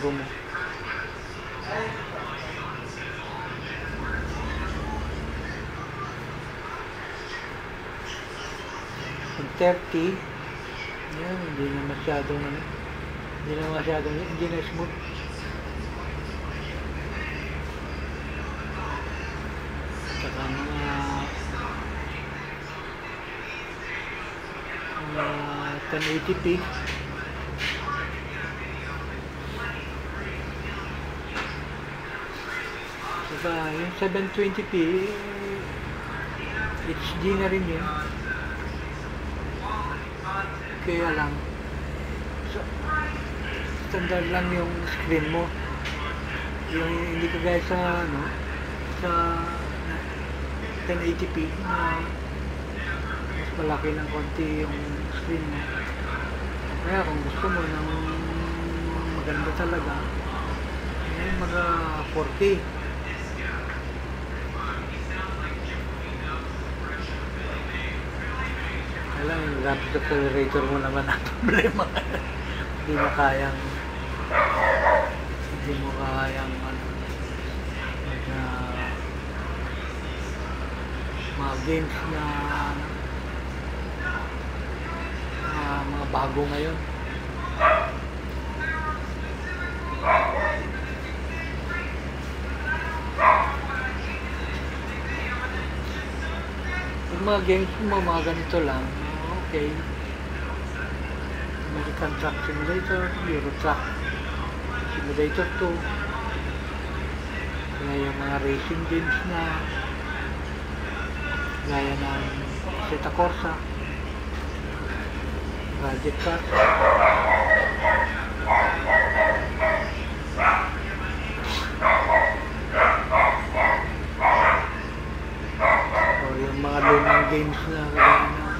laro mo Pag 30, yan, hindi na masyadong ano, hindi na masyadong, hindi na smooth. Saka mga mga 1080p, Diba, yung 720p, HD na rin yun. Kaya lang, so, standard lang yung screen mo. Yung hindi ka gaya sa, ano, sa 1080p na mas malaki ng konti yung screen mo. Kaya kung gusto mo ng maganda talaga, eh, mga 4K. Graphics accelerator mo naman ang problema. hindi mo kayang hindi mo kayang ano, mag, ah, mga games na ah, mga bago ngayon. Yung mga games mo, mga ganito lang, okay. American Truck Simulator, Euro Truck Simulator 2. Kaya yung mga racing games na gaya ng Zeta Corsa, Project Cars. Games na gaya ng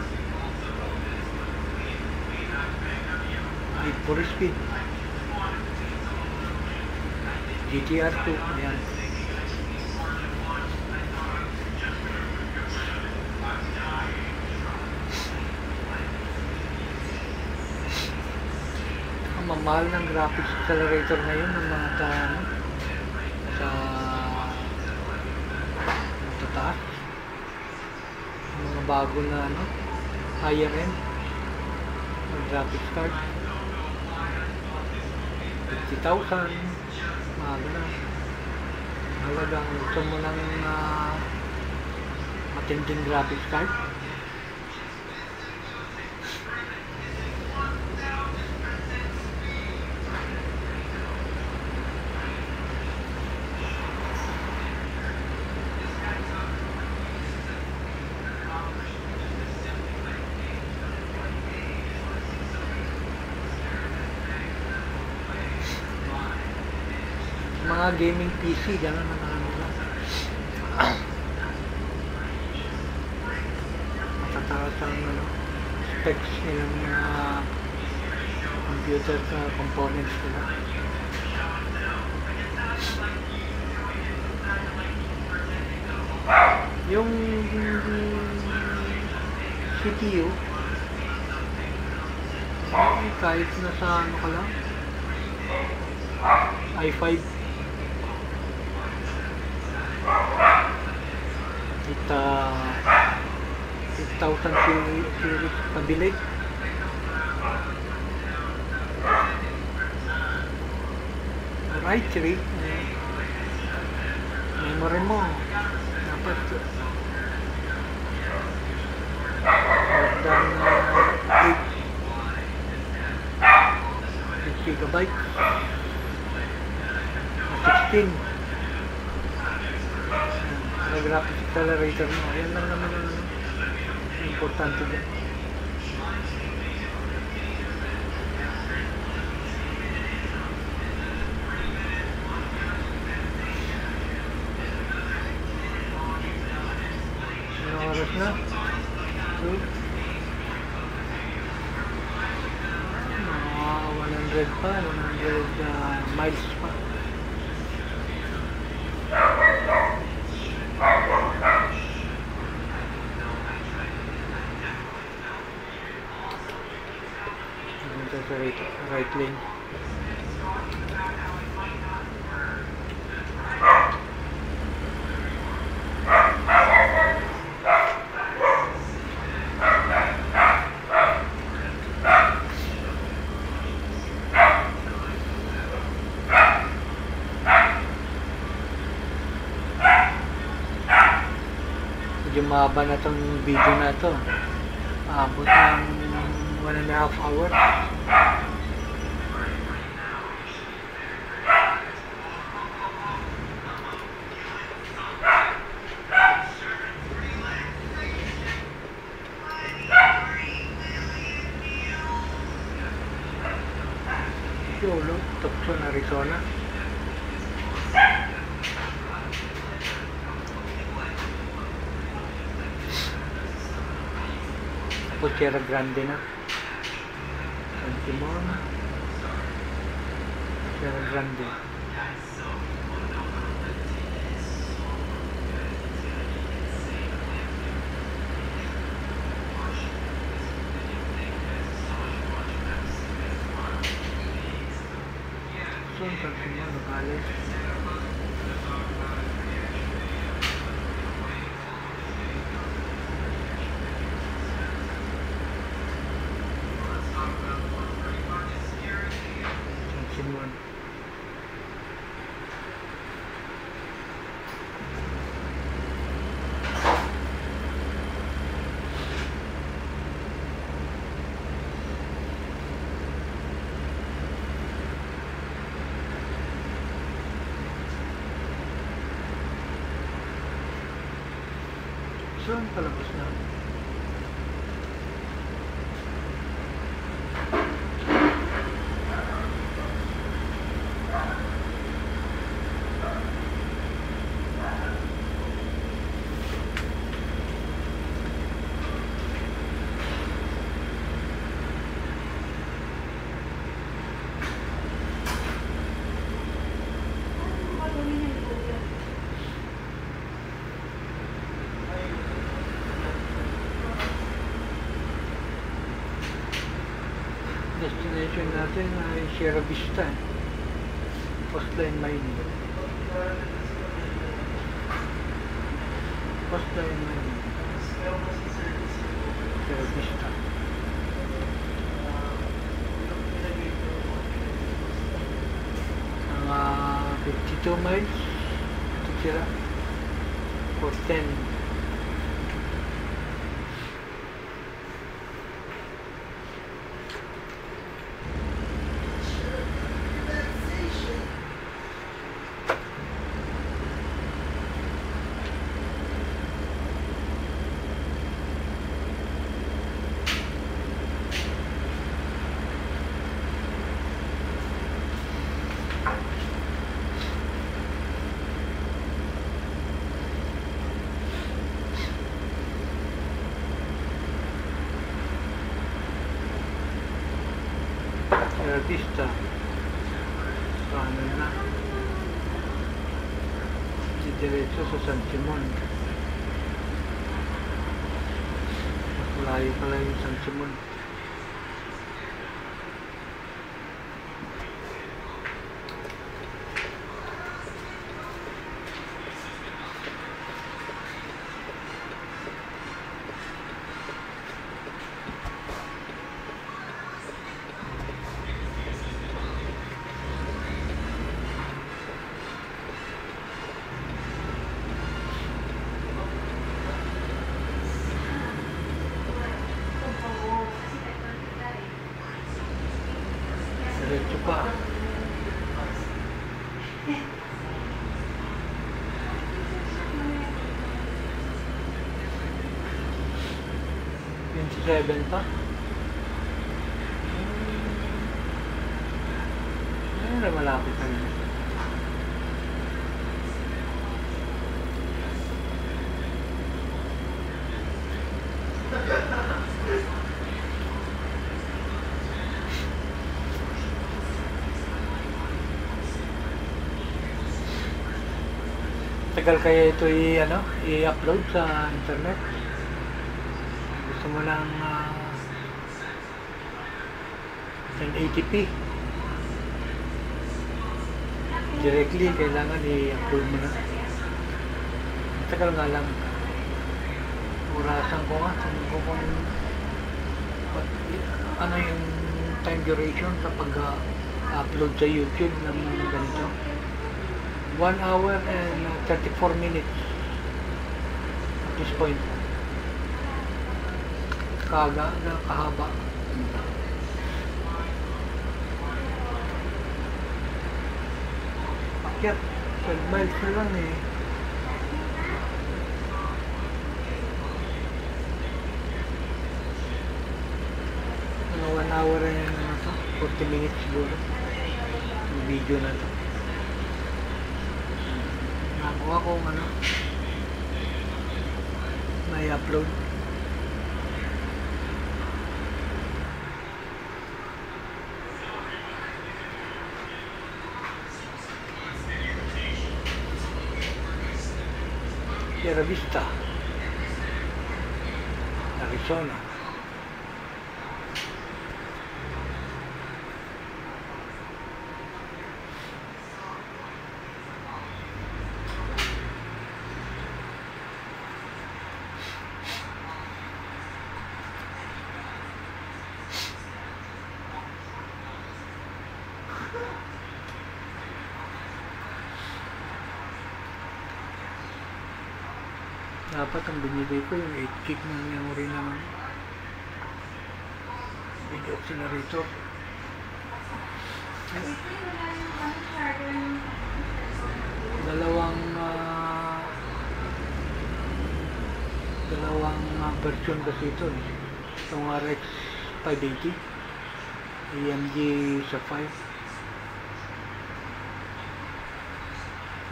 Speed. GTR 2, ayan. Ang mamahal ng graphics accelerator ngayon ng mga ta, ano, sa matataas. Ang mga bago na ano, higher end na graphics card. 50,000, mga ganun. Halagang gusto mo ng uh, matinding graphics card. mga PC, gano'n na ano. Matataas ang ano, specs nilang mga computer sa components nila. Yung CPU, kahit nasa ano ka lang, i5 Ita 8,000 series pabili. Alright, Chiri. Memory mo. Dapat than uh, 8, 8 gigabyte. 16 Graphic accelerator mo. Ayan lang naman ang importante din. Medyo mahaba na video na to. Aabot ng one and a half hour. Sierra Grande na. San Simon. Sierra Grande. Tucson, San Simon, Nogales. San Simon. Saan palabas na? Destination natin ay Sierra Vista. eh. Coastline Mining. Coastline Mining. Sierra Vista. Mga 52 miles. Twenty-seven pa. Ayun na malapit na rin. Tagal kaya ito i ano, i-upload sa internet. Gusto mo lang uh, 1080p. Directly kailangan i-upload mo na. Tagal nga lang. Orasan ko nga kung kung kung ano yung time duration sa pag-upload sa YouTube ng ganito. 1 hour and uh, 34 minutes at this point. Kaga na kahaba. Akyat, 12 miles na lang eh. Mga 1 hour and ano to, 40 minutes siguro. Yung video na to. Nakuha kong ano, may upload. Sierra Vista, Arizona. Dapat ang binigay ko yung 8 gig na memory ng video accelerator. Dalawang ah, dalawang ah, version kasi ito eh. Itong RX 580 AMG Sapphire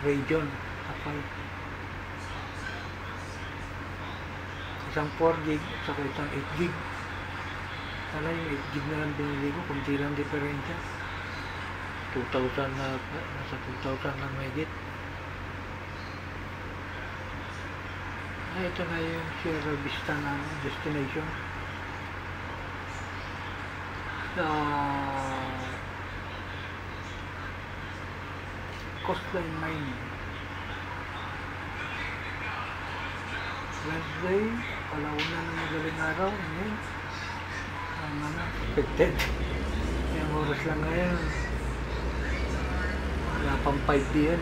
Radeon Sapphire isang 4 gig saka isang 8 gig. Sana yung 8 gig na lang binili ko kunti lang diferensya 2,000 na nasa 2,000 na mahigit. Ah ito na yung Sierra Vista na destination. Sa coastline mining Wednesday, alauna ng madaling araw, ngayon. Ang ano, expected. Yung oras lang ngayon. Wala pang 5 p.m.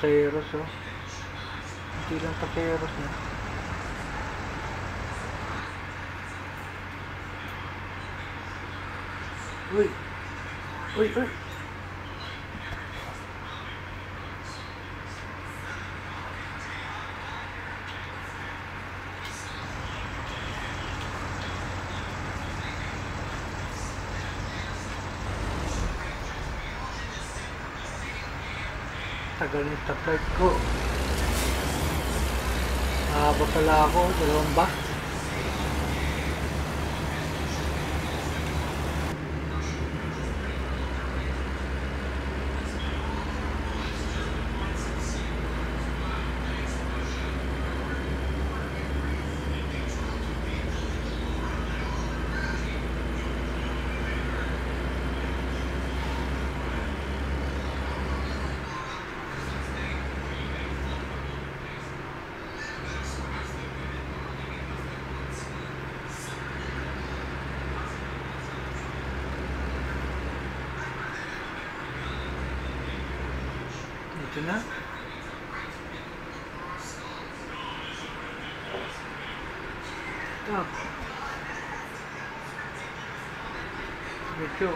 Pasayeros, oh. Hindi lang pasayeros na. Uy! Uy, uy! Tagal ng stoplight ko. Nakabot pala ako, dalawang ba? na. Stop. Medyo.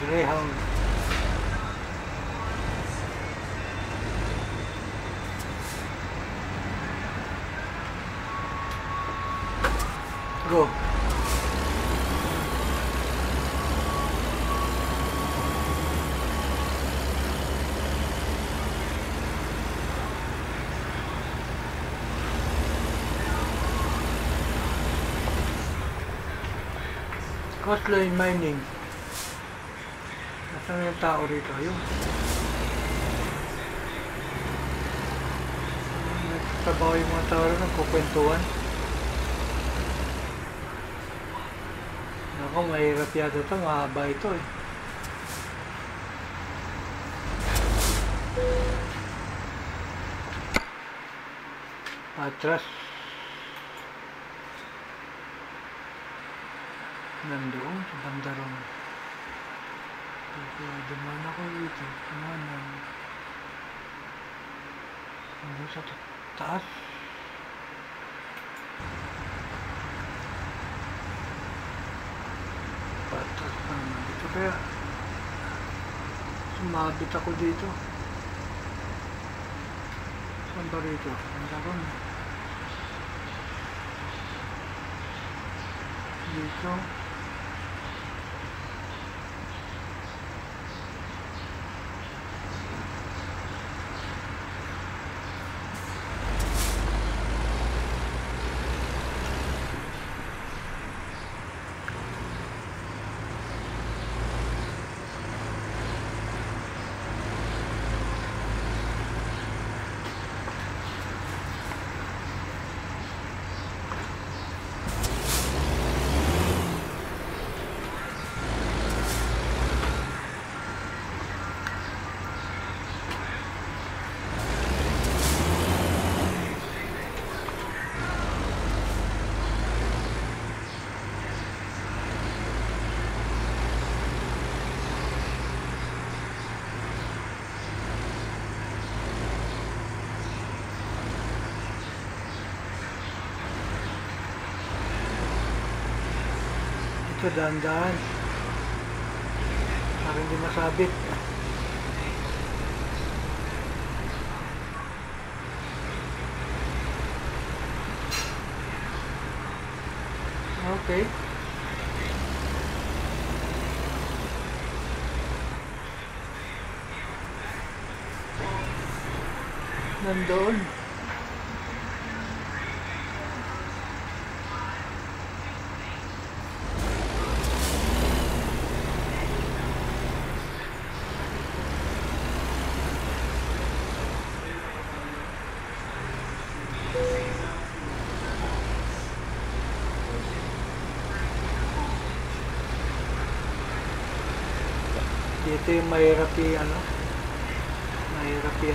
Greyhound. Go. Coastline mining. Nasaan yung tao rito? Ayun. Nagtatrabaho yung mga tao rin, nagkukwentuhan. Ako, mahirap yata ito. Mahaba ito eh. Atras. Nandoon sa bandarong. Kaya dumaan ako dito. Kumanan. Hanggang sa ta- taas. Patas pa naman dito. Kaya sumabit ako dito. Saan ba rito? Bandarong. Dito. Ito, dahan-dahan. Para hindi masabit. Okay. Nandoon. Dito yung mahirap i ano, mahirap i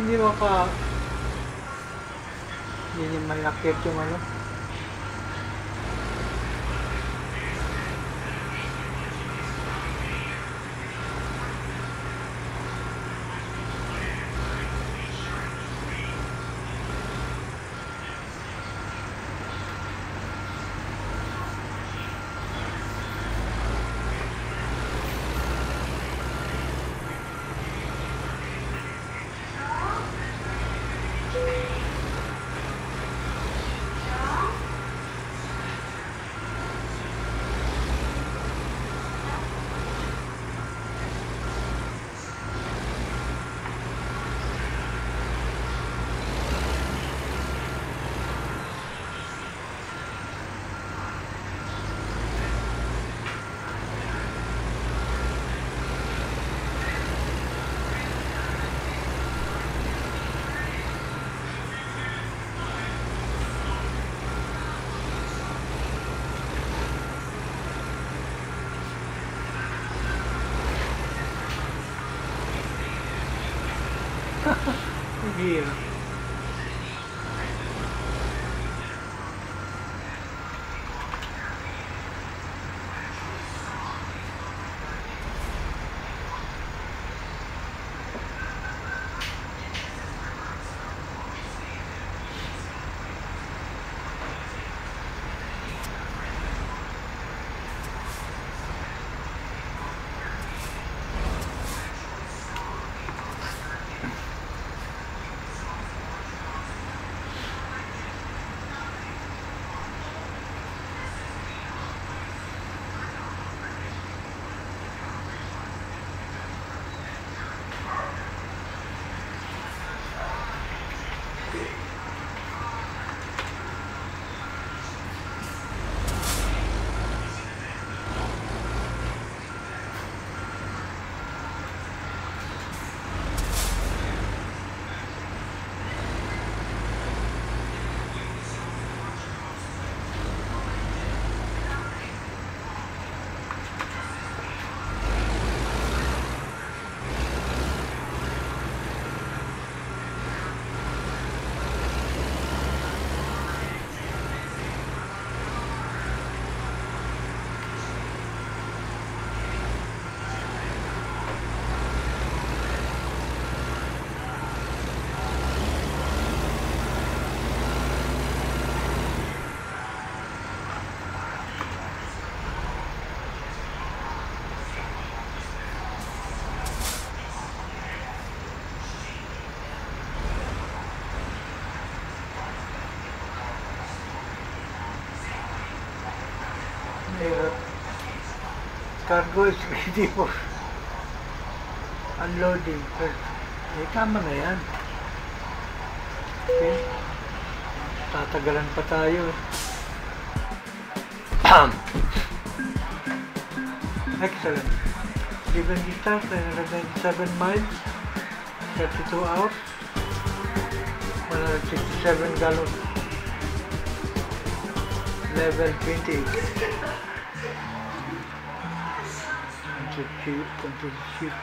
Hindi maka... Hindi niya mayakit yung ano. Ang hirap. Mahirap. Cargo is ready for unloading. First. Eh, tama na yan. Okay? Tatagalan pa tayo. Excellent. Given distance, 997 miles, 32 hours, 167 gallons. Level is cute, country is cute.